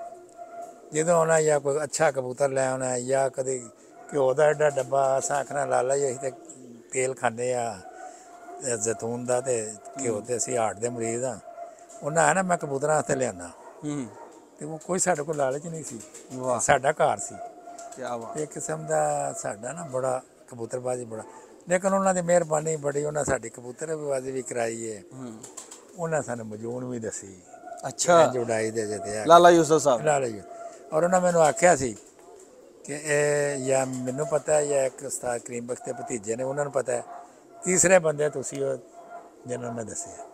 S4: ਜਦੋਂ ਆਉਣਾ ਜਾਂ ਕੋਈ ਅੱਛਾ ਕਬੂਤਰ ਲੈ ਆਉਣਾ ਹੈ ਜਾਂ ਕਦੇ ਘਿਓ ਦਾ ਐਡਾ ਡੱਬਾ ਸਾਖਣਾ ਲਾਲਾ ਜੀ ਅਸੀਂ ਤੇ ਤੇਲ ਖਾਂਦੇ ਆ ਜ਼ੈਤੂਨ ਦਾ ਤੇ ਘਿਓ ਤੇ ਅਸੀਂ ਹਾਰਟ ਦੇ ਮਰੀਜ਼ ਆ ਉਹਨਾਂ ਆ ਨਾ ਮੈਂ ਕਬੂਤਰਾਂ ਵਾਸਤੇ ਲਿਆਉਣਾ
S1: ਹੂੰ।
S4: ਤੇ ਉਹ ਕੋਈ ਸਾਡੇ ਕੋਲ ਲਾਲਚ ਨਹੀਂ ਸੀ।
S1: ਵਾਹ।
S4: ਸਾਡਾ ਘਰ ਸੀ।
S1: ਕੀ ਬਾਤ
S4: ਇੱਕ ਕਿਸਮ ਦਾ ਸਾਡਾ ਨਾ ਬੜਾ ਕਬੂਤਰਬਾਜ਼ੀ ਬੜਾ। ਲੇਕਿਨ ਉਹਨਾਂ ਦੀ ਮਿਹਰਬਾਨੀ ਬੜੀ ਉਹਨਾਂ ਸਾਡੀ ਕਬੂਤਰਬਾਜ਼ੀ ਵੀ ਕਰਾਈ ਹੈ
S1: ਹੂੰ।
S4: ਉਹਨਾਂ ਸਾਨੂੰ ਮਜੂਨ ਵੀ ਦੱਸੀ।
S1: ਅੱਛਾ।
S4: ਜੁੜਾਈ ਦੇ ਜਿੱਤੇ ਆ।
S1: ਲਾਲਾ ਯੂਸਫ ਸਾਹਿਬ।
S4: ਲਾ ਲਈ ਔਰ ਉਹਨਾਂ ਮੈਨੂੰ ਆਖਿਆ ਸੀ ਕਿ ਇਹ ਜਾਂ ਮੈਨੂੰ ਪਤਾ ਹੈ ਜਾਂ ਇੱਕ ਉਸਤਾਦ ਕਰੀਮ ਬਖਸ਼ ਦੇ ਭਤੀਜੇ ਨੇ ਉਹਨਾਂ ਨੂੰ ਪਤਾ ਹੈ। ਤੀਸਰੇ ਬੰਦੇ ਤੁਸੀਂ ਉਹ ਜਿਹਨਾਂ ਨੇ ਦੱਸਿਆ।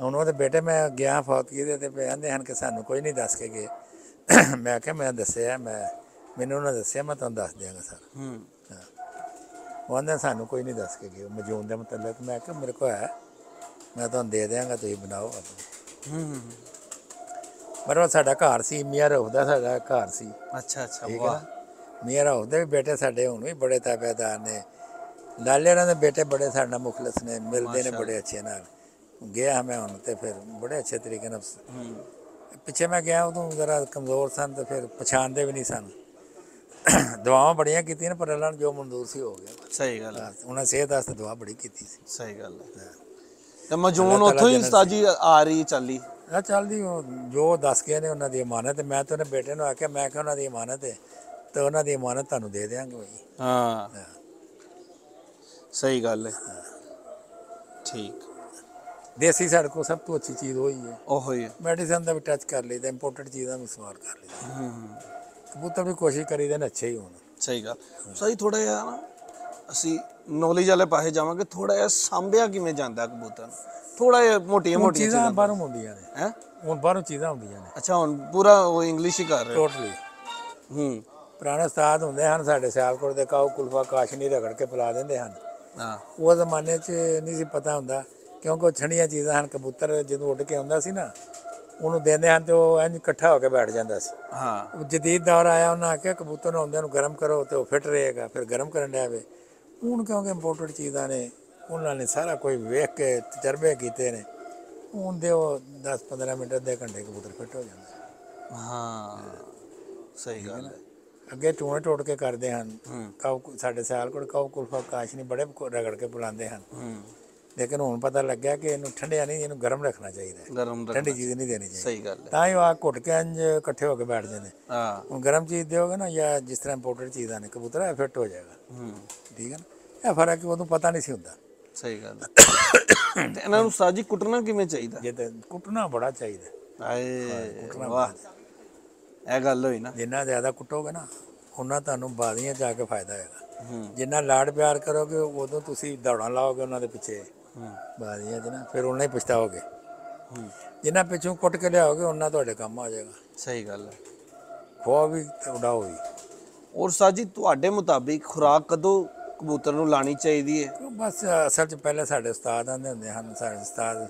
S4: ਹੁਣ ਉਹਦੇ ਬੇਟੇ ਮੈਂ ਗਿਆ ਫੌਤ ਕੀਤੇ ਤੇ ਕਹਿੰਦੇ ਹਨ ਕਿ ਸਾਨੂੰ ਕੋਈ ਨਹੀਂ ਦੱਸ ਕੇ ਗਏ। ਮੈਂ ਕਿਹਾ ਮੈਂ ਦੱਸਿਆ ਮੈਂ ਮੈਨੂੰ ਉਹਨਾਂ ਦੱਸਿਆ ਮੈਂ ਤੁਹਾਨੂੰ ਦੱਸ ਦਿਆਂਗਾ ਸਰ।
S1: ਹੂੰ।
S4: ਉਹ ਆਂਦੇ ਸਾਨੂੰ ਕੋਈ ਨਹੀਂ ਦੱਸ ਕੇ ਗਿਆ ਮਜੂਨ ਦੇ ਮੁਤਲਕ ਮੈਂ ਕਿਹਾ ਮੇਰੇ ਕੋਲ ਹੈ। ਮੈਂ ਤੁਹਾਨੂੰ ਦੇ ਦਿਆਂਗਾ ਤੁਸੀਂ ਬਣਾਓ ਆਪਣਾ।
S1: ਹੂੰ
S4: ਪਰ ਉਹ ਸਾਡਾ ਘਰ ਸੀ ਮੀਆਂ ਰੂਫ ਦਾ ਸਾਡਾ ਘਰ ਸੀ।
S1: ਅੱਛਾ ਅੱਛਾ ਵਾਹ।
S4: ਮੀਆਂ ਰੂਫ ਦੇ ਵੀ ਬੇਟੇ ਸਾਡੇ ਹੁਣ ਵੀ ਬੜੇ ਤਾਬੇਦਾਰ ਨੇ। ਲਾਲੇ ਉਹਨਾਂ ਦੇ ਬੇਟੇ ਬੜੇ ਸਾਡੇ ਨਾਲ ਮੁਖਲਸ ਨੇ ਮਿਲਦੇ ਨੇ ਬੜੇ ਅੱਛੇ ਨਾਲ। ਗਿਆ ਮੈਂ ਹੁਣ ਤੇ ਫਿਰ ਬੜੇ ਅੱਛੇ ਤਰੀਕੇ ਨਾਲ।
S1: ਹੂੰ।
S4: ਪਿੱਛੇ ਮੈਂ ਗਿਆ ਉਦੋਂ ਜ਼ਰਾ ਕਮਜ਼ੋਰ ਸਨ ਤੇ ਫਿਰ ਪਛਾਣਦੇ ਵੀ ਨਹੀਂ ਸਨ। ਦੁਆਵਾਂ ਬੜੀਆਂ ਕੀਤੀਆਂ ਨੇ, ਪਰ ਅੱਲਾ ਨੂੰ ਜੋ ਮਨਜ਼ੂਰ ਸੀ ਹੋ ਗਿਆ।
S1: ਸਹੀ ਗੱਲ ਹੈ।
S4: ਉਹਨਾਂ ਸਿਹਤ ਵਾਸਤੇ ਦੁਆ ਬੜੀ ਕੀਤੀ ਸੀ।
S1: ਸਹੀ ਗੱਲ ਹੈ। ਤੇ ਮਜੂਨ ਉੱਥੋਂ ਹੀ
S4: ਜੰਨਤ
S1: ਉਸਤਾਦ ਜੀ ਆ ਰਹੀ ਚੱਲੀ?
S4: ਆ ਚੱਲਦੀ ਜੋ ਦੱਸ ਗਏ ਨੇ ਉਹਨਾਂ ਦੀ ਅਮਾਨਤ ਹੈ। ਮੈਂ ਤਾਂ ਉਹਨੇ ਬੇਟੇ ਨੂੰ ਆਖਿਆ ਮੈਂ ਕਿਹਾ ਉਹਨਾਂ ਦੀ ਅਮਾਨਤ ਹੈ ਤੇ ਉਹਨਾਂ ਦੀ ਅਮਾਨਤ ਤੁਹਾਨੂੰ ਦੇ ਦਿਆਂਗੇ ਭਾਈ
S1: ਹਾਂ। ਸਹੀ ਗੱਲ ਹੈ। ਠੀਕ।
S4: ਦੇਸੀ ਸਾਡੇ ਕੋਲ ਸਭ ਤੋਂ ਅੱਛੀ ਚੀਜ਼ ਉਹੀ ਹੈ।
S1: ਉਹੋ ਹੀ। ਹੈ।
S4: ਮੈਡੀਸਨ ਦਾ ਵੀ ਟੱਚ ਕਰ ਲਈਦਾ ਇੰਪੋਰਟਡ ਚੀਜ਼ਾਂ ਵੀ ਸਵਾਰ ਕਰ ਲਈਦਾ। ਕਬੂਤਰ ਵੀ ਕੋਸ਼ਿਸ਼ ਕਰੀਦੇ ਨੇ ਅੱਛੇ ਹੀ ਹੋਣ।
S1: ਸਹੀ ਗੱਲ। ਸਹੀ ਥੋੜਾ ਜਿਹਾ ਨਾ ਅਸੀਂ ਨੌਲੇਜ ਵਾਲੇ ਪਾਸੇ ਜਾਵਾਂਗੇ ਥੋੜਾ ਜਿਹਾ ਸਾਂਭਿਆ ਕਿਵੇਂ ਜਾਂਦਾ ਕਬੂਤਰ ਥੋੜਾ ਜਿਹਾ ਮੋਟੀਆਂ ਮੋਟੀਆਂ
S4: ਚੀਜ਼ਾਂ ਬਾਹਰੋਂ ਆਉਂਦੀਆਂ ਨੇ।
S1: ਹੈ?
S4: ਹੁਣ ਬਾਹਰੋਂ ਚੀਜ਼ਾਂ ਆਉਂਦੀਆਂ ਨੇ।
S1: ਅੱਛਾ ਹੁਣ ਪੂਰਾ ਉਹ ਇੰਗਲਿਸ਼ ਹੀ ਕਰ ਰਹੇ
S4: ਟੋਟਲੀ
S1: ਹੂੰ।
S4: ਪੁਰਾਣੇ ਉਸਤਾਦ ਹੁੰਦੇ ਹਨ ਸਾਡੇ ਸਿਆਲਕੋਟ ਦੇ ਕਾਉ ਕੁਲਫਾ ਕਾਸ਼ਨੀ ਰਗੜ ਕੇ ਪਿਲਾ ਦਿੰਦੇ ਹਨ।
S1: ਹਾਂ।
S4: ਉਹ ਜ਼ਮਾਨੇ 'ਚ ਨਹੀਂ ਸੀ ਪਤਾ ਹੁੰਦਾ ਕਿਉਂਕਿ ਉਹ ਛਣੀਆਂ ਚੀਜ਼ਾਂ ਹਨ ਕਬੂਤਰ ਜਦੋਂ ਉੱਡ ਕੇ ਆਉਂਦਾ ਸੀ ਨਾ ਉਹਨੂੰ ਦਿੰਦੇ ਹਨ ਤੇ ਉਹ ਇੰਜ ਇਕੱਠਾ ਹੋ ਕੇ ਬੈਠ ਜਾਂਦਾ ਸੀ।
S1: ਹਾਂ।
S4: ਉਹ ਜਦੀਦ ਦੌਰ ਆਇਆ ਉਹਨਾਂ ਆਖਿਆ ਕਬੂਤਰ ਨੂੰ ਆਉਂਦਿਆਂ ਨੂੰ ਗਰਮ ਕਰੋ ਤੇ ਉਹ ਫਿੱਟ ਰਹੇਗਾ ਫਿਰ ਗਰਮ ਕਰਨ ਡਿਆ ਵੇ। ਹੁਣ ਕਿਉਂਕਿ ਇੰਪੋਰਟਡ ਚੀਜ਼ਾਂ ਨੇ ਉਹਨਾਂ ਨੇ ਸਾਰਾ ਕੋਈ ਵੇਖ ਕੇ ਤਜਰਬੇ ਕੀਤੇ ਨੇ। ਹੁਣ ਦੇ ਉਹ 10 15 ਮਿੰਟ ਅੱਧੇ ਘੰਟੇ ਕਬੂਤਰ ਫਿੱਟ ਹੋ ਜਾਂਦਾ
S1: ਹਾਂ ਸਹੀ ਗੱਲ ਹੈ।
S4: ਅੱਗੇ ਟੂਣੇ ਟੋਟ ਕੇ ਕਰਦੇ ਹਨ। ਸਾਡੇ ਸਿਆਲਕੋਟ ਕਾਉ ਕੁਲਫਾ ਕਾਸ਼ਨੀ ਬੜੇ ਕੋ- ਰਗੜ ਕੇ ਬੁਲਾਉਂਦੇ ਹਨ।
S1: ਹੂੰ।
S4: ਲੇਕਿਨ ਹੁਣ ਪਤਾ ਲੱਗਿਆ ਕਿ ਇਹਨੂੰ ਠੰਡਿਆ ਨਹੀਂ ਇਹਨੂੰ ਗਰਮ ਰੱਖਣਾ ਚਾਹੀਦਾ ਹੈ।
S1: ਗਰਮ
S4: ਠੰਡੀ
S1: ਰੱਖਣਾ
S4: ਚੀਜ਼ ਨਹੀਂ ਦੇਣੀ ਚਾਹੀਦੀ।
S1: ਸਹੀ ਗੱਲ ਹੈ।
S4: ਤਾਂ ਹੀ ਆ ਘੁੱਟ ਕੇ ਇੰਜ ਇਕੱਠੇ ਹੋ ਕੇ ਬੈਠ ਜਾਂਦੇ।
S1: ਹਾਂ।
S4: ਹੁਣ ਗਰਮ ਚੀਜ਼ ਦਿਓਗੇ ਨਾ ਜਾਂ ਜਿਸ ਤਰ੍ਹਾਂ ਇੰਪੋਰਟਡ ਚੀਜ਼ਾਂ ਨੇ ਕਬੂਤਰ ਇਹ ਫਿੱਟ ਹੋ ਜਾਏਗਾ।
S1: ਹੂੰ।
S4: ਠੀਕ ਹੈ ਨਾ? ਇਹ ਫ਼ਰਕ ਉਹਨੂੰ ਪਤਾ ਨਹੀਂ ਸੀ ਹੁੰਦਾ।
S1: ਸਹੀ ਗੱਲ ਹੈ। ਤੇ ਇਹਨਾਂ ਨੂੰ ਸਾਜੀ ਕੁੱਟਣਾ ਕਿਵੇਂ ਚਾਹੀਦਾ?
S4: ਜੇ ਤੇ ਕੁੱਟਣਾ ਬੜਾ ਚਾਹੀਦਾ।
S1: ਆਏ ਵਾਹ। ਇਹ ਗੱਲ ਹੋਈ ਨਾ।
S4: ਜਿੰਨਾ ਜ਼ਿਆਦਾ ਕੁੱਟੋਗੇ ਨਾ ਉਹਨਾਂ ਤੁਹਾਨੂੰ ਬਾਜ਼ੀਆਂ ਆ ਕੇ ਫਾਇਦਾ ਹੋਏਗਾ। ਜਿੰਨਾ ਲਾਡ ਪਿਆਰ ਕਰੋਗੇ ਉਦੋਂ ਤੁਸੀਂ ਦੌੜਾਂ ਲਾਓਗੇ ਉਹਨਾਂ ਦੇ ਪਿੱਛੇ।
S1: ਹੂੰ
S4: ਬਾਜ਼ੀਆਂ 'ਚ ਨਾ ਫਿਰ ਉਹਨਾਂ ਹੀ ਪਛਤਾਓਗੇ। ਜਿੰਨਾ ਪਿੱਛੋਂ ਕੁੱਟ ਕੇ ਲਿਆਓਗੇ ਉਹਨਾਂ ਤੁਹਾਡੇ ਕੰਮ ਆ ਜਾਏਗਾ।
S1: ਸਹੀ ਗੱਲ ਹੈ।
S4: ਖੋ ਵੀ ਤੇ ਉਡਾਓ ਵੀ।
S1: ਔਰ ਸਾਜੀ ਤੁਹਾਡੇ ਮੁਤਾਬਿਕ ਖੁਰਾਕ ਕਦੋਂ ਕਬੂਤਰ ਨੂੰ ਲਾਣੀ ਚਾਹੀਦੀ ਹੈ?
S4: ਬਸ ਅਸਲ 'ਚ ਪਹਿਲੇ ਸਾਡੇ ਉਸਤਾਦ ਆਂਦੇ ਹੁੰਦੇ ਹਨ ਸਾਡੇ ਉਸਤਾਦ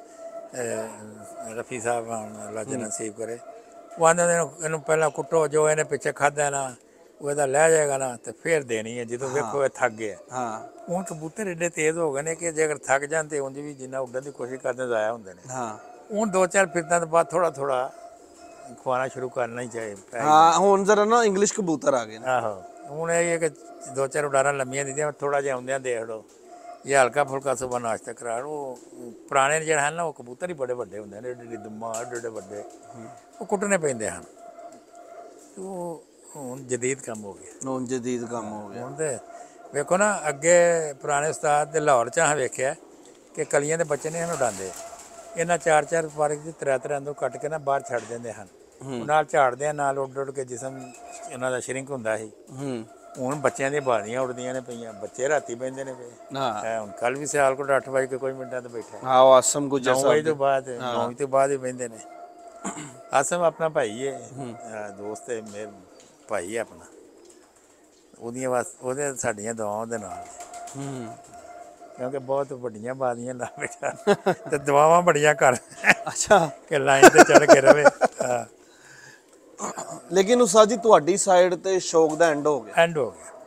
S4: ਰਫੀ ਸਾਹਿਬ ਅੱਲਾ ਜੀ ਨਸੀਬ ਕਰੇ। ਉਹ ਆਂਦੇ ਨੇ ਇਹਨੂੰ ਪਹਿਲਾਂ ਕੁੱਟੋ ਜੋ ਇਹਨੇ ਪਿੱਛੇ ਖਾਦਾ ਨਾ ਉਹ ਇਹਦਾ ਲੈ ਜਾਏਗਾ ਨਾ ਤੇ ਫਿਰ ਦੇਣੀ ਹੈ ਜਦੋਂ ਵੇਖੋ ਇਹ ਥੱਕ ਗਿਆ।
S1: ਹਾਂ।
S4: ਹੁਣ ਕਬੂਤਰ ਏਡੇ ਤੇਜ਼ ਹੋ ਗਏ ਨੇ ਕਿ ਜੇ ਅਗਰ ਥੱਕ ਤੇ ਉਂਝ ਵੀ ਜਿੰਨਾ ਉੱਡਣ ਦੀ ਕੋਸ਼ਿਸ਼ ਕਰਦੇ ਜ਼ਾਇਆ ਹੁੰਦੇ ਨੇ।
S1: ਹਾਂ।
S4: ਹੁਣ ਦੋ ਚਾਰ ਫਿਰਤਾਂ ਤੋਂ ਬਾਅਦ ਥੋੜਾ ਥੋੜਾ ਖਵਾਣਾ ਸ਼ੁਰੂ ਕਰਨਾ ਹੀ ਚਾਹੀਦਾ
S1: ਹਾਂ ਹੁਣ ਜ਼ਰਾ ਨਾ ਇੰਗਲਿਸ਼ ਕਬੂਤਰ ਆ ਗਏ ਨੇ।
S4: ਆਹੋ। ਹੁਣ ਇਹ ਕਿ ਦੋ ਚਾਰ ਉਡਾਰਾਂ ਲੰਮੀਆਂ ਦਿੱਤੀਆਂ ਥੋੜਾ ਜਿਹਾ ਆਉਂਦਿਆਂ ਦੇਖ ਲਓ। ਇਹ ਹਲਕਾ ਫੁਲਕਾ ਸੁਬਾ ਨਾਸ਼ਤਾ ਕਰਾ ਉਹ ਪੁਰਾਣੇ ਜਿਹੜੇ ਹਨ ਨਾ ਉਹ ਕਬੂਤਰ ਹੀ ਬੜੇ ਵੱਡੇ ਹੁੰਦੇ ਨੇ ਏਡੇ ਏਡੇ ਦੁੰਮਾ ਏਡੇ ਵੱਡੇ। ਉਹ ਕੁੱਟਣੇ ਪੈਂਦੇ ਹਨ। ਤੇ ਉਹ ਹੁਣ ਜਦੀਦ ਕੰਮ ਹੋ ਗਿਆ।
S1: ਨੌਨ ਜਦੀਦ ਕੰਮ ਹੋ ਗਿਆ।
S4: ਹੁਣ ਤੇ ਵੇਖੋ ਨਾ ਅੱਗੇ ਪੁਰਾਣੇ ਉਸਤਾਦ ਦੇ ਲਾਹੌਰ ਚ ਆ ਵੇਖਿਆ ਕਿ ਕਲੀਆਂ ਦੇ ਬੱਚੇ ਨੇ ਇਹਨੂੰ ਉਡਾਉਂਦੇ। ਇਹਨਾਂ ਚਾਰ ਚਾਰ ਪਾਰਕ ਦੇ ਤਰੇ ਤਰੇ ਅੰਦਰ ਕੱਟ ਕੇ ਨਾ ਬਾਹਰ ਛੱਡ ਦਿੰਦੇ ਹਨ। ਨਾਲ ਝਾੜਦੇ ਆ ਨਾਲ ਉੱਡ ਉੱਡ ਕੇ ਜਿਸਮ ਇਹਨਾਂ ਦਾ ਸ਼ਰਿੰਕ ਹੁੰਦਾ ਸੀ।
S1: ਹੂੰ।
S4: ਹੁਣ ਬੱਚਿਆਂ ਦੀਆਂ ਬਾਲੀਆਂ ਉੱਡਦੀਆਂ ਨੇ ਪਈਆਂ ਬੱਚੇ ਰਾਤੀ ਬੈਂਦੇ ਨੇ ਪਏ
S1: ਹਾਂ।
S4: ਹੁਣ ਕੱਲ ਵੀ ਸਿਆਲਕੋਟ 8 ਵਜੇ ਕੇ ਕੋਈ ਮਿੰਟਾਂ ਤੇ ਬੈਠਾ।
S1: ਹਾਂ ਉਹ ਆਸਮ ਗੁਜਰ
S4: 9 ਵਜੇ ਤੋਂ ਬਾਅਦ 9 ਵਜੇ ਤੋਂ ਬਾਅਦ ਹੀ ਬੈਂਦੇ ਨੇ। ਆਸਮ ਆਪਣਾ ਭਾਈ ਹੈ। ਦੋਸਤ ਹੈ ਮੇਰੇ ਭਾਈ ਹੈ ਆਪਣਾ। ਉਹਦੀਆਂ ਵਾਸ ਉਹਦੇ ਸਾਡੀਆਂ ਦੁਆਵਾਂ ਦੇ ਨਾਲ।
S1: ਹੂੰ।
S4: ਕਿਉਂਕਿ ਬਹੁਤ ਵੱਡੀਆਂ ਬਾਦੀਆਂ ਲਾ ਬੈਠਾ ਤੇ ਦੁਆਵਾਂ ਬੜੀਆਂ ਕਰ।
S1: ਅੱਛਾ।
S4: ਕਿ ਲਾਈਨ ਤੇ ਚੜ ਕੇ ਰਵੇ।
S1: ਲੇਕਿਨ ਉਸਤਾਦ ਜੀ ਤੁਹਾਡੀ ਸਾਈਡ ਤੇ ਸ਼ੌਕ ਦਾ ਐਂਡ ਹੋ ਗਿਆ।
S4: ਐਂਡ ਹੋ ਗਿਆ।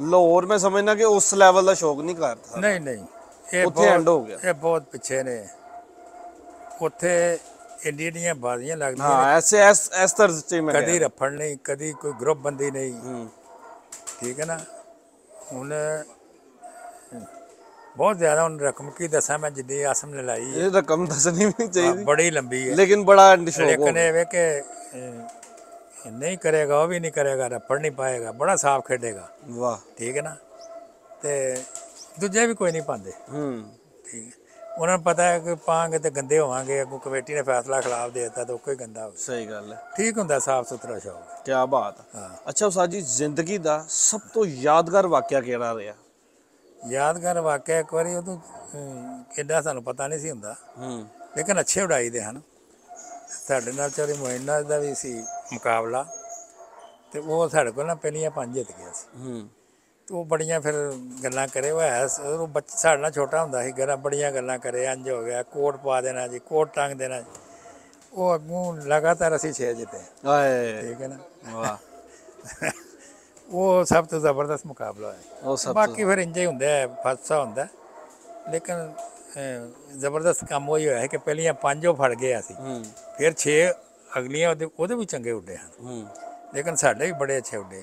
S1: ਲਾਹੌਰ ਮੈਂ ਸਮਝਣਾ ਕਿ ਉਸ ਲੈਵਲ ਦਾ ਸ਼ੌਕ ਨਹੀਂ ਕਰਦਾ
S4: ਨਹੀਂ ਨਹੀਂ। ਇਹ
S1: ਉੱਥੇ
S4: ਬਹੁਤ-
S1: end ਹੋ ਗਿਆ।
S4: ਇਹ ਬਹੁਤ ਪਿੱਛੇ ਨੇ। ਉੱਥੇ ਇੰਡੀਆ ਦੀਆਂ ਬਾਜ਼ੀਆਂ ਲੱਗਦੀਆਂ
S1: ਹਾਂ ਐਸੇ ਐਸ ਇਸ ਤਰ੍ਹਾਂ ਚ ਮੈਂ
S4: ਕਦੀ। ਰਫੜ ਨਹੀਂ ਕਦੀ ਕੋਈ ਗਰੁੱਪ ਬੰਦੀ ਨਹੀਂ। ਠੀਕ ਹੈ ਨਾ? ਹੁਣ ਬਹੁਤ ਜ਼ਿਆਦਾ ਹੁਣ ਰਕਮ ਕੀ ਦੱਸਾਂ ਮੈਂ ਜਿੱਦੀ ਆਸਮ ਨੇ ਲਾਈ
S1: ਇਹ ਰਕਮ ਦੱਸਣੀ ਵੀ ਚਾਹੀਦੀ।
S4: ਬੜੀ ਲੰਬੀ ਹੈ।
S1: ਲੇਕਿਨ ਬੜਾ ਸ਼ੌਕ
S4: ਲੇਕਿਨ ਇਹ ਵੇ ਕਿ ਨਹੀਂ ਕਰੇਗਾ ਉਹ ਵੀ ਨਹੀਂ ਕਰੇਗਾ ਰਫੜ ਨਹੀਂ ਪਾਏਗਾ ਬੜਾ ਸਾਫ਼ ਖੇਡੇਗਾ।
S1: ਵਾਹ।
S4: ਠੀਕ ਹੈ ਨਾ? ਤੇ ਦੂਜੇ ਵੀ ਕੋਈ ਨਹੀਂ ਪਾਉਂਦੇ।
S1: ਹੂੰ।
S4: ਠੀਕ ਹੈ। ਉਹਨਾਂ ਨੂੰ ਪਤਾ ਹੈ ਕਿ ਪਾਂਗੇ ਤੇ ਗੰਦੇ ਹੋਵਾਂਗੇ ਅੱਗੋਂ ਕਮੇਟੀ ਨੇ ਫੈਸਲਾ ਖਿਲਾਫ ਦੇ ਦਿੱਤਾ ਤਾਂ ਉਹ ਕੋਈ ਗੰਦਾ ਹੋ
S1: ਸਹੀ ਗੱਲ ਹੈ।
S4: ਠੀਕ ਹੁੰਦਾ ਸਾਫ਼ ਸੁਥਰਾ ਸ਼ੌਕ
S1: ਕੀ ਬਾਤ ਹੈ। ਅੱਛਾ ਉਸਤਾਦ ਜੀ ਜ਼ਿੰਦਗੀ ਦਾ ਸਭ ਤੋਂ ਯਾਦਗਾਰ ਵਾਕਿਆ ਕਿਹੜਾ ਰਿਹਾ?
S4: ਯਾਦਗਾਰ ਵਾਕਿਆ ਇੱਕ ਵਾਰੀ ਉਦੋਂ ਕਿੱਡਾ ਸਾਨੂੰ ਪਤਾ ਨਹੀਂ ਸੀ ਹੁੰਦਾ।
S1: ਹੂੰ।
S4: ਲੇਕਿਨ ਅੱਛੇ ਉਡਾਈ ਦੇ ਹਨ। ਸਾਡੇ ਨਾਲ ਚੋਰੀ ਮੋਇਨਾ ਦਾ ਵੀ ਸੀ ਮੁਕਾਬਲਾ। ਤੇ ਉਹ ਸਾਡੇ ਕੋਲ ਨਾ ਪਹਿਲੀਆਂ ਪੰਜ ਜਿੱਤ ਗਿਆ ਸੀ।
S1: ਹੂੰ।
S4: ਉਹ ਬੜੀਆਂ ਫਿਰ ਗੱਲਾਂ ਕਰੇ ਉਹ ਹੈ। ਉਹ ਬੱਚਾ ਸਾਡੇ ਨਾਲ ਛੋਟਾ ਹੁੰਦਾ ਸੀ ਗੱਲਾਂ ਬੜੀਆਂ ਗੱਲਾਂ ਕਰੇ ਇੰਜ ਹੋ ਗਿਆ ਕੋਟ ਪਾ ਦੇਣਾ ਜੀ ਕੋਟ ਟੰਗ ਦੇਣਾ ਜੀ। ਉਹ ਅੱਗੋਂ ਲਗਾਤਾਰ ਅਸੀਂ ਛੇ ਜਿੱਤੇ।
S1: ਆਏ।
S4: ਠੀਕ ਹੈ ਨਾ?
S1: ਵਾਹ।
S4: ਉਹ ਸਭ ਤੋਂ ਜ਼ਬਰਦਸਤ ਮੁਕਾਬਲਾ ਹੈ
S1: ਉਹ ਸਭ
S4: ਬਾਕੀ ਫਿਰ ਇੰਜੇ ਹੁੰਦਾ ਹੈ ਫਾਸਾ ਹੁੰਦਾ। ਲੇਕਿਨ ਜ਼ਬਰਦਸਤ ਕੰਮ ਉਹ ਹੀ ਹੋਇਆ ਹੈ ਕਿ ਪਹਿਲੀਆਂ ਪੰਜ ਫੜ ਗਏ ਅਸੀਂ। ਫਿਰ 6 ਅਗਲੀਆਂ ਉਹਦੇ ਉਹਦੇ ਵੀ ਚੰਗੇ ਉੱਡੇ ਹਨ। ਲੇਕਿਨ ਸਾਡੇ ਵੀ ਬੜੇ ਅੱਛੇ ਉੱਡੇ।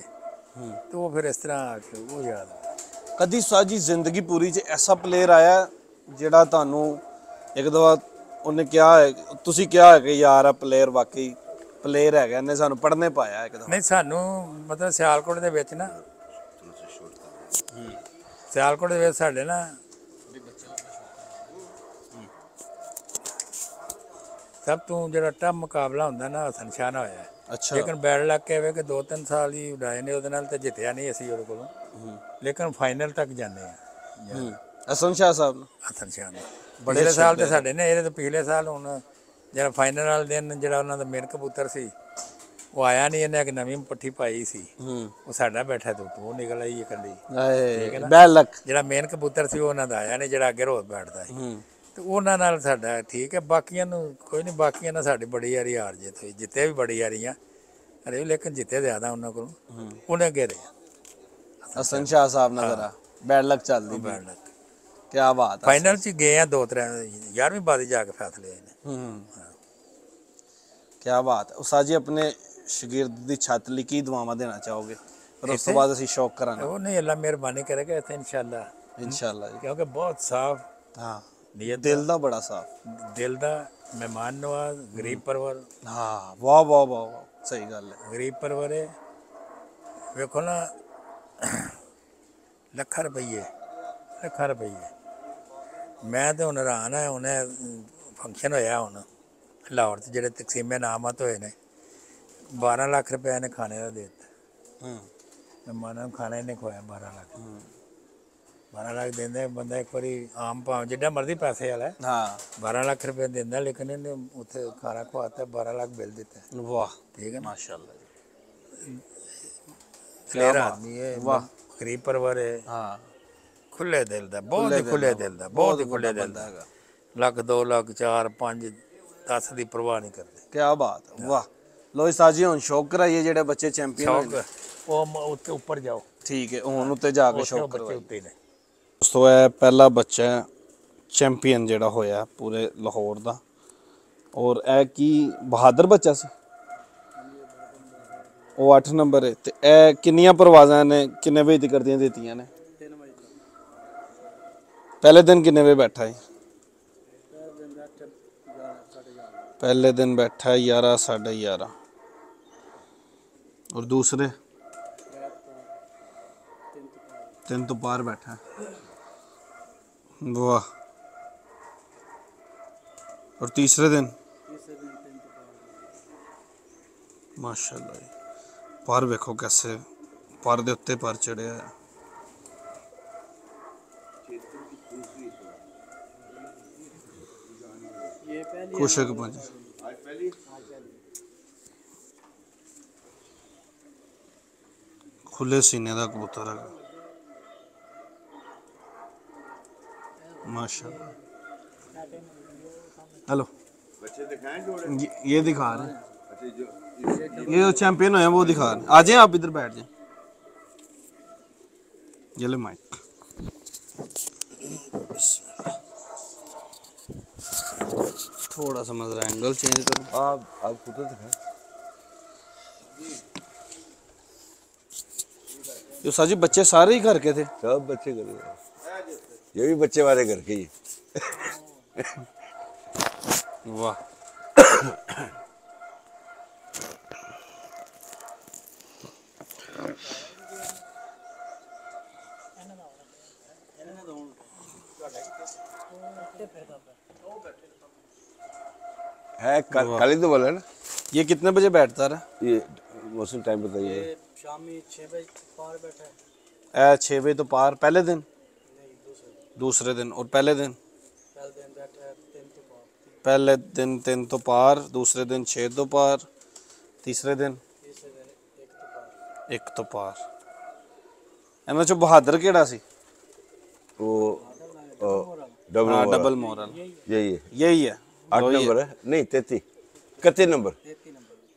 S4: ਤੇ ਉਹ ਫਿਰ ਇਸ ਤਰ੍ਹਾਂ ਉਹ ਯਾਦ
S1: ਕਦੀ ਸਾਜੀ ਜ਼ਿੰਦਗੀ ਪੂਰੀ ਚ ਐਸਾ ਪਲੇਅਰ ਆਇਆ ਜਿਹੜਾ ਤੁਹਾਨੂੰ ਇੱਕ ਦਵਾ ਉਹਨੇ ਕਿਹਾ ਹੈ ਤੁਸੀਂ ਕਿਹਾ ਹੈ ਕਿ ਯਾਰ ਆ ਪਲੇਅਰ ਵਾਕਈ ਪਲੇਅਰ ਹੈਗਾ ਇਹਨੇ ਸਾਨੂੰ ਪੜ੍ਹਨੇ ਪਾਇਆ ਇੱਕ ਦਵਾ
S4: ਨਹੀਂ ਸਾਨੂੰ ਮਤਲਬ ਸਿਆਲਕੋਟ ਦੇ ਵਿੱਚ ਨਾ ਸਿਆਲਕੋਟ ਦੇ ਵਿੱਚ ਸਾਡੇ ਨਾ ਸਭ ਤੋਂ ਜਿਹੜਾ ਟਫ ਮੁਕਾਬਲਾ ਹੁੰਦਾ ਨਾ ਹਸਨ ਸ਼ਾਹ ਨਾਲ ਹੋਇਆ।
S1: ਅੱਛਾ।
S4: ਲੇਕਿਨ ਬੈਡ ਲੱਗ ਕੇ ਵੇ ਕਿ ਦੋ ਤਿੰਨ ਸਾਲ ਹੀ ਉਡਾਏ ਨੇ ਉਹਦੇ ਨਾਲ ਤੇ ਜਿੱਤਿਆ ਨਹੀਂ ਅਸੀਂ ਉਹਦੇ ਕੋਲੋਂ। ਲੇਕਿਨ ਫਾਈਨਲ ਤੱਕ ਜਾਂਦੇ ਆ।
S1: ਅਸਨ ਸ਼ਾਹ ਸਾਹਿਬ।
S4: ਹਸਨ ਸ਼ਾਹ ਨੇ। ਪਿਛਲੇ ਸਾਲ ਤੇ ਸਾਡੇ ਨੇ ਇਹਦੇ ਤੋਂ ਪਿਛਲੇ ਸਾਲ ਹੁਣ ਜਿਹੜਾ ਫਾਈਨਲ ਵਾਲੇ ਦਿਨ ਜਿਹੜਾ ਉਹਨਾਂ ਦਾ ਮੇਨ ਕਬੂਤਰ ਸੀ ਉਹ ਆਇਆ ਨਹੀਂ ਇਹਨੇ ਇੱਕ ਨਵੀਂ ਪੱਠੀ ਪਾਈ ਸੀ। ਉਹ ਸਾਡਾ ਬੈਠਾ ਤੇ ਉਹ ਨਿਕਲ ਆਈ ਇਕੱਲੀ
S1: ਆਏ ਬੈਲ ਲੱਕ।
S4: ਜਿਹੜਾ ਮੇਨ ਕਬੂਤਰ ਸੀ ਉਹ ਉਹਨਾਂ ਦਾ ਆਇਆ ਨਹੀਂ ਜਿਹੜਾ ਅੱਗੇ ਰੋਜ਼ ਬੈਠਦਾ ਸੀ। ਤੇ ਉਹਨਾਂ ਨਾਲ ਸਾਡਾ ਠੀਕ ਹੈ ਬਾਕੀਆਂ ਨੂੰ ਕੋਈ ਨਹੀਂ ਬਾਕੀਆਂ ਨਾਲ ਸਾਡੀ ਬੜੀ ਯਾਰੀ ਹਾਰ ਜਿੱਤ ਹੋਈ ਜਿੱਤੇ ਵੀ ਬੜੀ ਯਾਰੀਆਂ ਅਰੇ ਲੇਕਿਨ ਜਿੱਤੇ ਜ਼ਿਆਦਾ ਉਹਨਾਂ ਕੋਲੋਂ। ਉਹਨੇ ਅੱਗੇ ਰਹੇ
S1: ਹਸਨ ਸ਼ਾਹ ਸਾਹਿਬ ਨਾਲ ਜ਼ਰਾ ਬੈਡ ਲੱਕ ਚੱਲਦੀ
S4: ਬੈਠ ਲੱਗ
S1: ਕੀ ਬਾਤ ਹੈ
S4: ਫਾਈਨਲ 'ਚ ਗਏ ਆ ਦੋ ਤਰ੍ਹਾਂ 11ਵੀਂ ਬਾਦੀ ਜਾ ਕੇ ਫੈਸਲੇ ਆਏ ਨੇ।
S1: ਹੂੰ ਕੀ ਬਾਤ। ਹੈ ਜੀ ਆਪਣੇ ਸ਼ਾਗਿਰਦ ਦੀ ਛੱਤ ਲਈ ਕੀ ਦੁਆਵਾਂ ਦੇਣਾ ਚਾਹੋਗੇ? ਪਰ ਉਸ ਤੋਂ ਬਾਅਦ ਅਸੀਂ ਸ਼ੌਕ ਕਰਾਂਗੇ।
S4: ਉਹ ਨਹੀਂ ਅੱਲਾ ਮਿਹਰਬਾਨੀ ਕਰੇਗਾ ਇੱਥੇ ਇਨਸ਼ਾਅੱਲਾ।
S1: ਇਨਸ਼ਾਅੱਲਾ
S4: ਕਿਉਂਕਿ ਬਹੁਤ ਸਾਫ਼
S1: ਹਾਂ।
S4: ਨੀਅਤ
S1: ਦਿਲ ਦਾ ਬੜਾ ਸਾਫ਼।
S4: ਦਿਲ ਦਾ ਮਹਿਮਾਨ ਨਵਾਜ਼ ਗਰੀਬ ਪਰਵਰ।
S1: ਹਾਂ ਵਾਹ ਵਾਹ ਵਾਹ ਵਾਹ ਸਹੀ ਗੱਲ ਹੈ।
S4: ਗਰੀਬ ਪਰਵਰੇ ਵੇਖੋ ਨਾ ਲੱਖਾਂ ਰੁਪਈਏ ਲੱਖਾਂ ਰੁਪਈਏ। ਮੈਂ ਤੇ ਹੁਣ ਹੈਰਾਨ ਆ ਉਹਨੇ ਫੰਕਸ਼ਨ ਹੋਇਆ ਹੁਣ। ਲਾਹੌਰ 'ਚ ਜਿਹੜੇ ਤਕਸੀਮੇ ਨਾਮਤ ਹੋਏ ਨੇ 12 ਲੱਖ ਰੁਪਏ ਨੇ ਖਾਣੇ ਦਾ ਦੇ ਦਿੱਤਾ।
S1: ਹੂੰ।
S4: ਮਹਿਮਾਨਾਂ ਨੂੰ ਖਾਣਾ ਇਹਨੇ ਖਵਾਇਆ 12 ਲੱਖ। 12 ਲੱਖ ਦਿੰਦੇ ਬੰਦਾ ਇੱਕ ਵਾਰੀ ਆਮ ਭਾਵੇਂ ਜਿੱਡਾ ਮਰਜ਼ੀ ਪੈਸੇ ਵਾਲਾ ਹੈ,
S1: ਹਾਂ।
S4: 12 ਲੱਖ ਰੁਪਏ ਦਿੰਦਾ ਲੇਕਿਨ ਇਹਨੇ ਉੱਥੇ ਖਾਣਾ ਖਵਾਤਾ 12 ਲੱਖ ਬਿੱਲ ਦਿੱਤਾ।
S1: ਵਾਹ।
S4: ਠੀਕ ਹੈ
S1: ਮਾਸ਼ਾਅੱਲਾ
S4: ਕਲੀਅਰ ਆਦਮੀ ਹੈ ਵਾਹ। ਗਰੀਬ ਪਰਵਰ ਹੈ।
S1: ਹਾਂ।
S4: ਖੁੱਲੇ ਦਿਲ ਦਾ ਬਹੁਤ ਹੀ ਖੁੱਲੇ ਦਿਲ ਦਾ ਬਹੁਤ ਹੀ ਖੁੱਲੇ ਦਿਲ ਦਾ। ਲੱਖ 2 ਲੱਖ 4 5 10 ਦੀ ਪਰਵਾਹ ਨਹੀਂ ਕਰਦੇ।
S1: ਕੀ ਬਾਤ ਵਾਹ। ਲੋ ਉਸਤਾਦ ਜੀ ਹੁਣ ਸ਼ੌਕ ਕਰਾਈਏ ਜਿਹੜੇ ਬੱਚੇ ਚੈਂਪੀਅਨ
S4: ਉਹ ਉੱਤੇ ਉੱਪਰ ਜਾਓ।
S1: ਠੀਕ ਹੈ ਹੁਣ ਉੱਤੇ ਜਾ ਕੇ ਸ਼ੌਕ ਕਰਵਾਈਏ।
S4: ਉੱਤੇ ਨੇ।
S1: ਦੋਸਤੋ ਇਹ ਪਹਿਲਾ ਬੱਚਾ ਚੈਂਪੀਅਨ ਜਿਹੜਾ ਹੋਇਆ ਪੂਰੇ ਲਾਹੌਰ ਦਾ। ਔਰ ਇਹ ਕੀ ਬਹਾਦਰ ਬੱਚਾ ਸੀ? ਉਹ 8 ਨੰਬਰ ਹੈ ਤੇ ਇਹ ਕਿੰਨੀਆਂ ਪਰਵਾਜ਼ਾਂ ਨੇ, ਕਿੰਨੇ ਵਜੇ ਤੱਕ ਦੀਆਂ ਦਿੱਤੀਆਂ ਨੇ? 3 ਵਜੇ ਪਹਿਲੇ ਦਿਨ ਕਿੰਨੇ ਵਜੇ ਬੈਠਾ ਹੈ ਪਹਿਲੇ ਦਿਨ ਬੈਠਾ 11 11:30 ਔਰ ਦੂਸਰੇ? ਤਿੰਨ ਤੋਂ ਪਾਰ ਬੈਠਾ। वाह और तीसरे दिन ਮਾਸ਼ਾਅੱਲਾ ਜੀ ਪਰ ਵੇਖੋ ਕੈਸੇ ਪਰ ਦੇ ਉੱਤੇ ਪਰ ਚੜਿਆ ਹੈ ਕੁਸ਼ਕ ਪੰਜ ਖੁੱਲੇ ਸੀਨੇ ਦਾ ਕਬੂਤਰ ਹੈ माशाल्लाह। हेलो।
S2: बच्चे दिखाएँ जोड़े?
S1: ये, ये दिखा रहे हैं।
S2: जो
S1: ये जो चैंपियन हैं वो दिखा रहे हैं। आ जाए आप इधर बैठ जाए। ये ले माइक। थोड़ा सा मैं जरा एंगल चेंज करूँ।
S2: आप आप खुद दिखाएँ।
S1: जो साजी बच्चे सारे ही घर के थे।
S2: सब बच्चे कर रहे हैं। ये भी बच्चे वाले घर के ही
S1: वाह।
S2: है खाली तो बोला ना।
S1: ये कितने बजे बैठता रहा?
S2: ये मौसम टाइम बताइए।
S5: शाम में छः बजे पार बैठा
S1: है। छः बजे तो पार पहले दिन? दूसरे दिन और पहले दिन
S5: ਪਹਿਲੇ ਦਿਨ ਬੈਠਾ ਹੈ ਤਿੰਨ ਤੋਂ ਪਾਰ
S1: पहले दिन तीन तो पार दूसरे दिन छः तो पार तीसरे दिन
S5: ਤੀਸਰੇ ਦਿਨ ਇੱਕ ਤੋਂ ਪਾਰ
S1: एक तो पार ਇਹਨਾਂ ਚੋਂ ਬਹਾਦਰ ਕਿਹੜਾ ਸੀ
S2: वो डबल
S1: ਹਾਂ
S2: नंबर
S1: ਡਬਲ ਮੋਰਲ
S2: यही है
S1: ਯਹੀ ਹੈ
S2: आठ
S1: दो ही है।
S2: नंबर है नहीं तैतीस इकतीस नंबर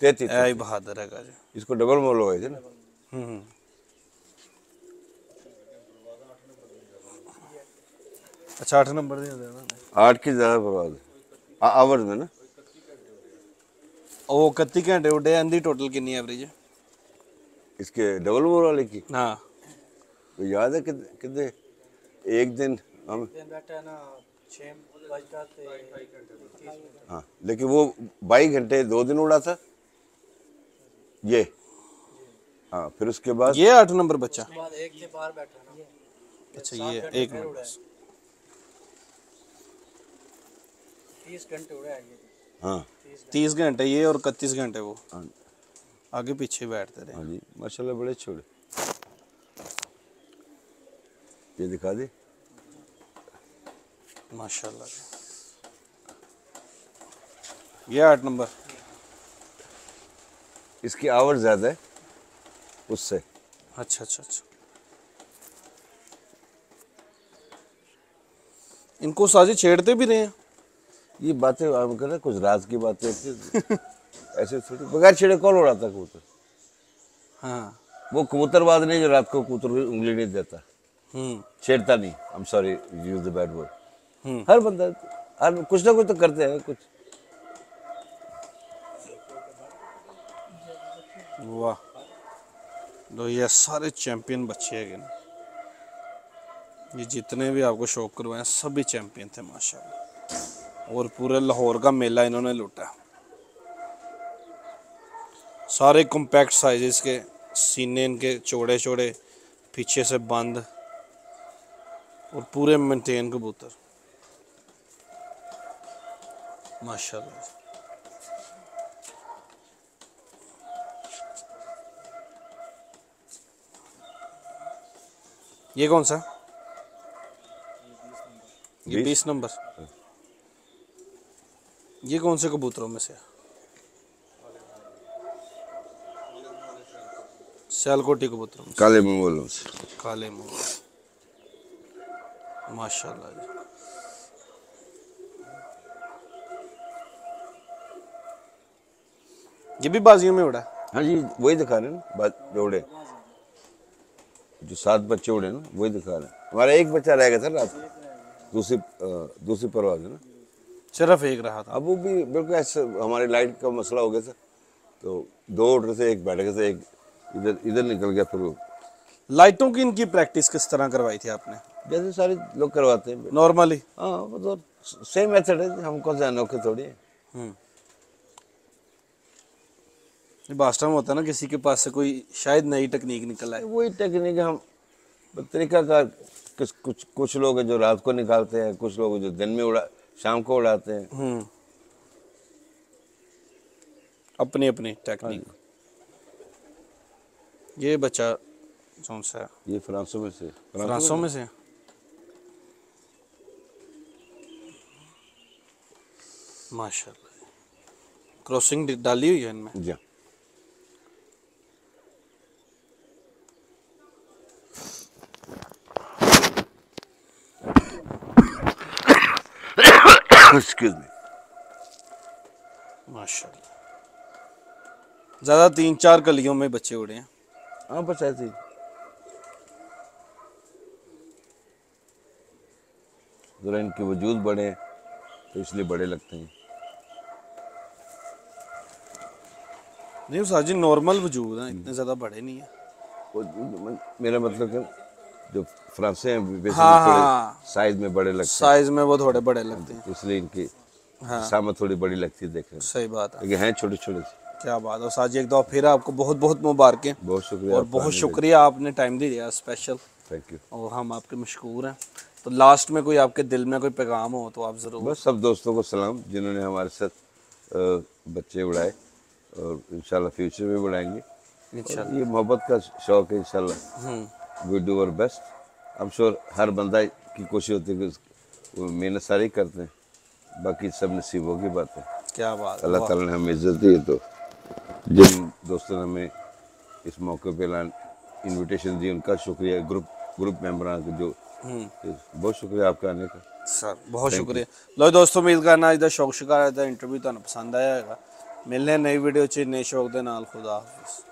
S2: तैतीस
S1: ਇਹ ਹੀ ਬਹਾਦਰ ਹੈਗਾ ਜੀ
S2: इसको डबल मोल लगाए थे ना
S1: ਹੂੰ अच्छा, आठ नंबर
S2: आठ की ज़्यादा बर्बाद में ना?
S1: हाँ।
S2: तो हाँ, लेकिन वो बाईस घंटे दो दिन उड़ा था। ये। हाँ फिर उसके बाद
S1: ये आठ नंबर बच्चा। अच्छा ये एक नंबर
S5: तीस घंटे उड़ा है ये
S2: हाँ।
S1: तीस घंटे। ये और इकतीस घंटे वो।
S2: हाँ।
S1: आगे पीछे बैठते रहे।
S2: हाँ जी माशाल्लाह बड़े छोड़े ये दिखा दे।
S1: माशाल्लाह। ये आठ नंबर।
S2: इसकी आवर ज़्यादा है उससे।
S1: अच्छा अच्छा अच्छा। इनको साजी छेड़ते भी रहे हैं।
S2: ये बातें हम कर रहे हैं, कुछ राज की बातें ऐसे थोड़ी बगैर छेड़े कौन उड़ाता कबूतर?
S1: हाँ।
S2: वो कबूतरबाज नहीं जो रात को कबूतर को उंगली नहीं देता।
S1: हम्म।
S2: छेड़ता नहीं। I am sorry use the bad
S1: word
S2: हर बंदा हर कुछ ना कुछ तो करते हैं कुछ।
S1: वाह। लो ये सारे चैंपियन बच्चे हैं ये जितने भी आपको शौक करवाए सभी चैंपियन थे माशाल्लाह। और पूरे लाहौर का मेला इन्होंने लूटा। सारे कॉम्पैक्ट साइजेस के सीने इनके चौड़े चौड़े पीछे से बंद और पूरे मेंटेन कबूतर। माशाल्लाह। ये कौन सा? ये बीस नंबर। ये कौन से कबूतरों में से? सियालकोटी कबूतरों में
S2: काले में बोलो से।
S1: काले मुँह माशाल्लाह जी। ये भी बाजियों में उड़ा? है?
S2: हाँ जी वही दिखा रहे हैं ना जो उड़े। जो सात बच्चे उड़े ना वही दिखा रहे हैं। हमारा एक बच्चा रह गया था रात दूसरी दूसरी परवाज है ना।
S1: सिर्फ़ एक रहा था।
S2: अब वो भी बिल्कुल ऐसे हमारे लाइट का मसला हो गया था तो दो रहे थे एक बैठ गए थे एक इधर इधर निकल गया फिर
S1: लाइटों की इनकी प्रैक्टिस किस तरह करवाई थी आपने?
S2: जैसे सारे लोग करवाते हैं।
S1: नॉर्मली?
S2: हाँ वो तो सेम मेथड है हम कौन से अनोखे थोड़ी है।
S1: ये बास्ट होता है ना किसी के पास से कोई शायद नई टेक्निक निकल आए।
S2: वही टेक्निक हम तरीका का कुछ कुछ कुछ लोग हैं जो रात को निकालते हैं कुछ लोग जो दिन में उड़ा शाम को उड़ाते हैं।
S1: अपने अपनी टेक्निक ये बच्चा कौन सा
S2: ये फ्रांसों में से।
S1: फ्रांसों में से। माशाल्लाह। क्रॉसिंग डाली हुई है इनमें?
S2: जी एक्सक्यूज मी
S1: माशाल्लाह। ज़्यादा तीन चार कलियों में बच्चे उड़े हैं।
S2: हाँ बस ऐसे ही। जरा इनके वजूद बड़े हैं तो इसलिए बड़े लगते हैं।
S1: नहीं साजी नॉर्मल वजूद हैं इतने ज़्यादा बड़े नहीं हैं।
S2: मेरा मतलब कि जो फ्रांसे हैं बेसिकली
S1: हाँ,
S2: थोड़े
S1: हाँ।
S2: साइज़ में बड़े लगते
S1: साइज़ में वो थोड़े बड़े लगते हैं।
S2: हैं इसलिए इनकी
S1: हाँ।
S2: सामत थोड़ी बड़ी लगती है देखने
S1: सही बात है।
S2: हैं छोटे छोटे
S1: क्या बात है। साजी एक दफ़ा फिर आपको बहुत बहुत मुबारकें
S2: बहुत शुक्रिया
S1: और बहुत शुक्रिया आपने टाइम दे दिया स्पेशल
S2: थैंक यू
S1: और हम आपके मशहूर हैं। तो लास्ट में कोई आपके दिल में कोई पैगाम हो तो आप ज़रूर
S2: बस सब दोस्तों को सलाम जिन्होंने हमारे साथ बच्चे उड़ाए और इंशाल्लाह फ्यूचर में और ये मोहब्बत का शौक है इंशाल्लाह। We do our best I am sure हर बंदा की कोशिश होती है कि वो मेहनत सारे ही करते हैं। बाकी सब नसीबों की बात है।
S1: क्या बात
S2: अल्लाह ताला ने हमें इज़्ज़त दी है तो। जिन दोस्तों ने हमें इस मौके पे लान इनविटेशन दी उनका शुक्रिया। ग्रुप ग्रुप मेंबर के जो हम्म। तो बहुत शुक्रिया आपका आने का।
S1: सर बहुत शुक्रिया। लो दोस्तों उम्मीद करना इधर शौक शिकार इंटरव्यू तुम पसंद आया है मिलने नई वीडियो च नए शौक के नाल खुदा हाफिज़।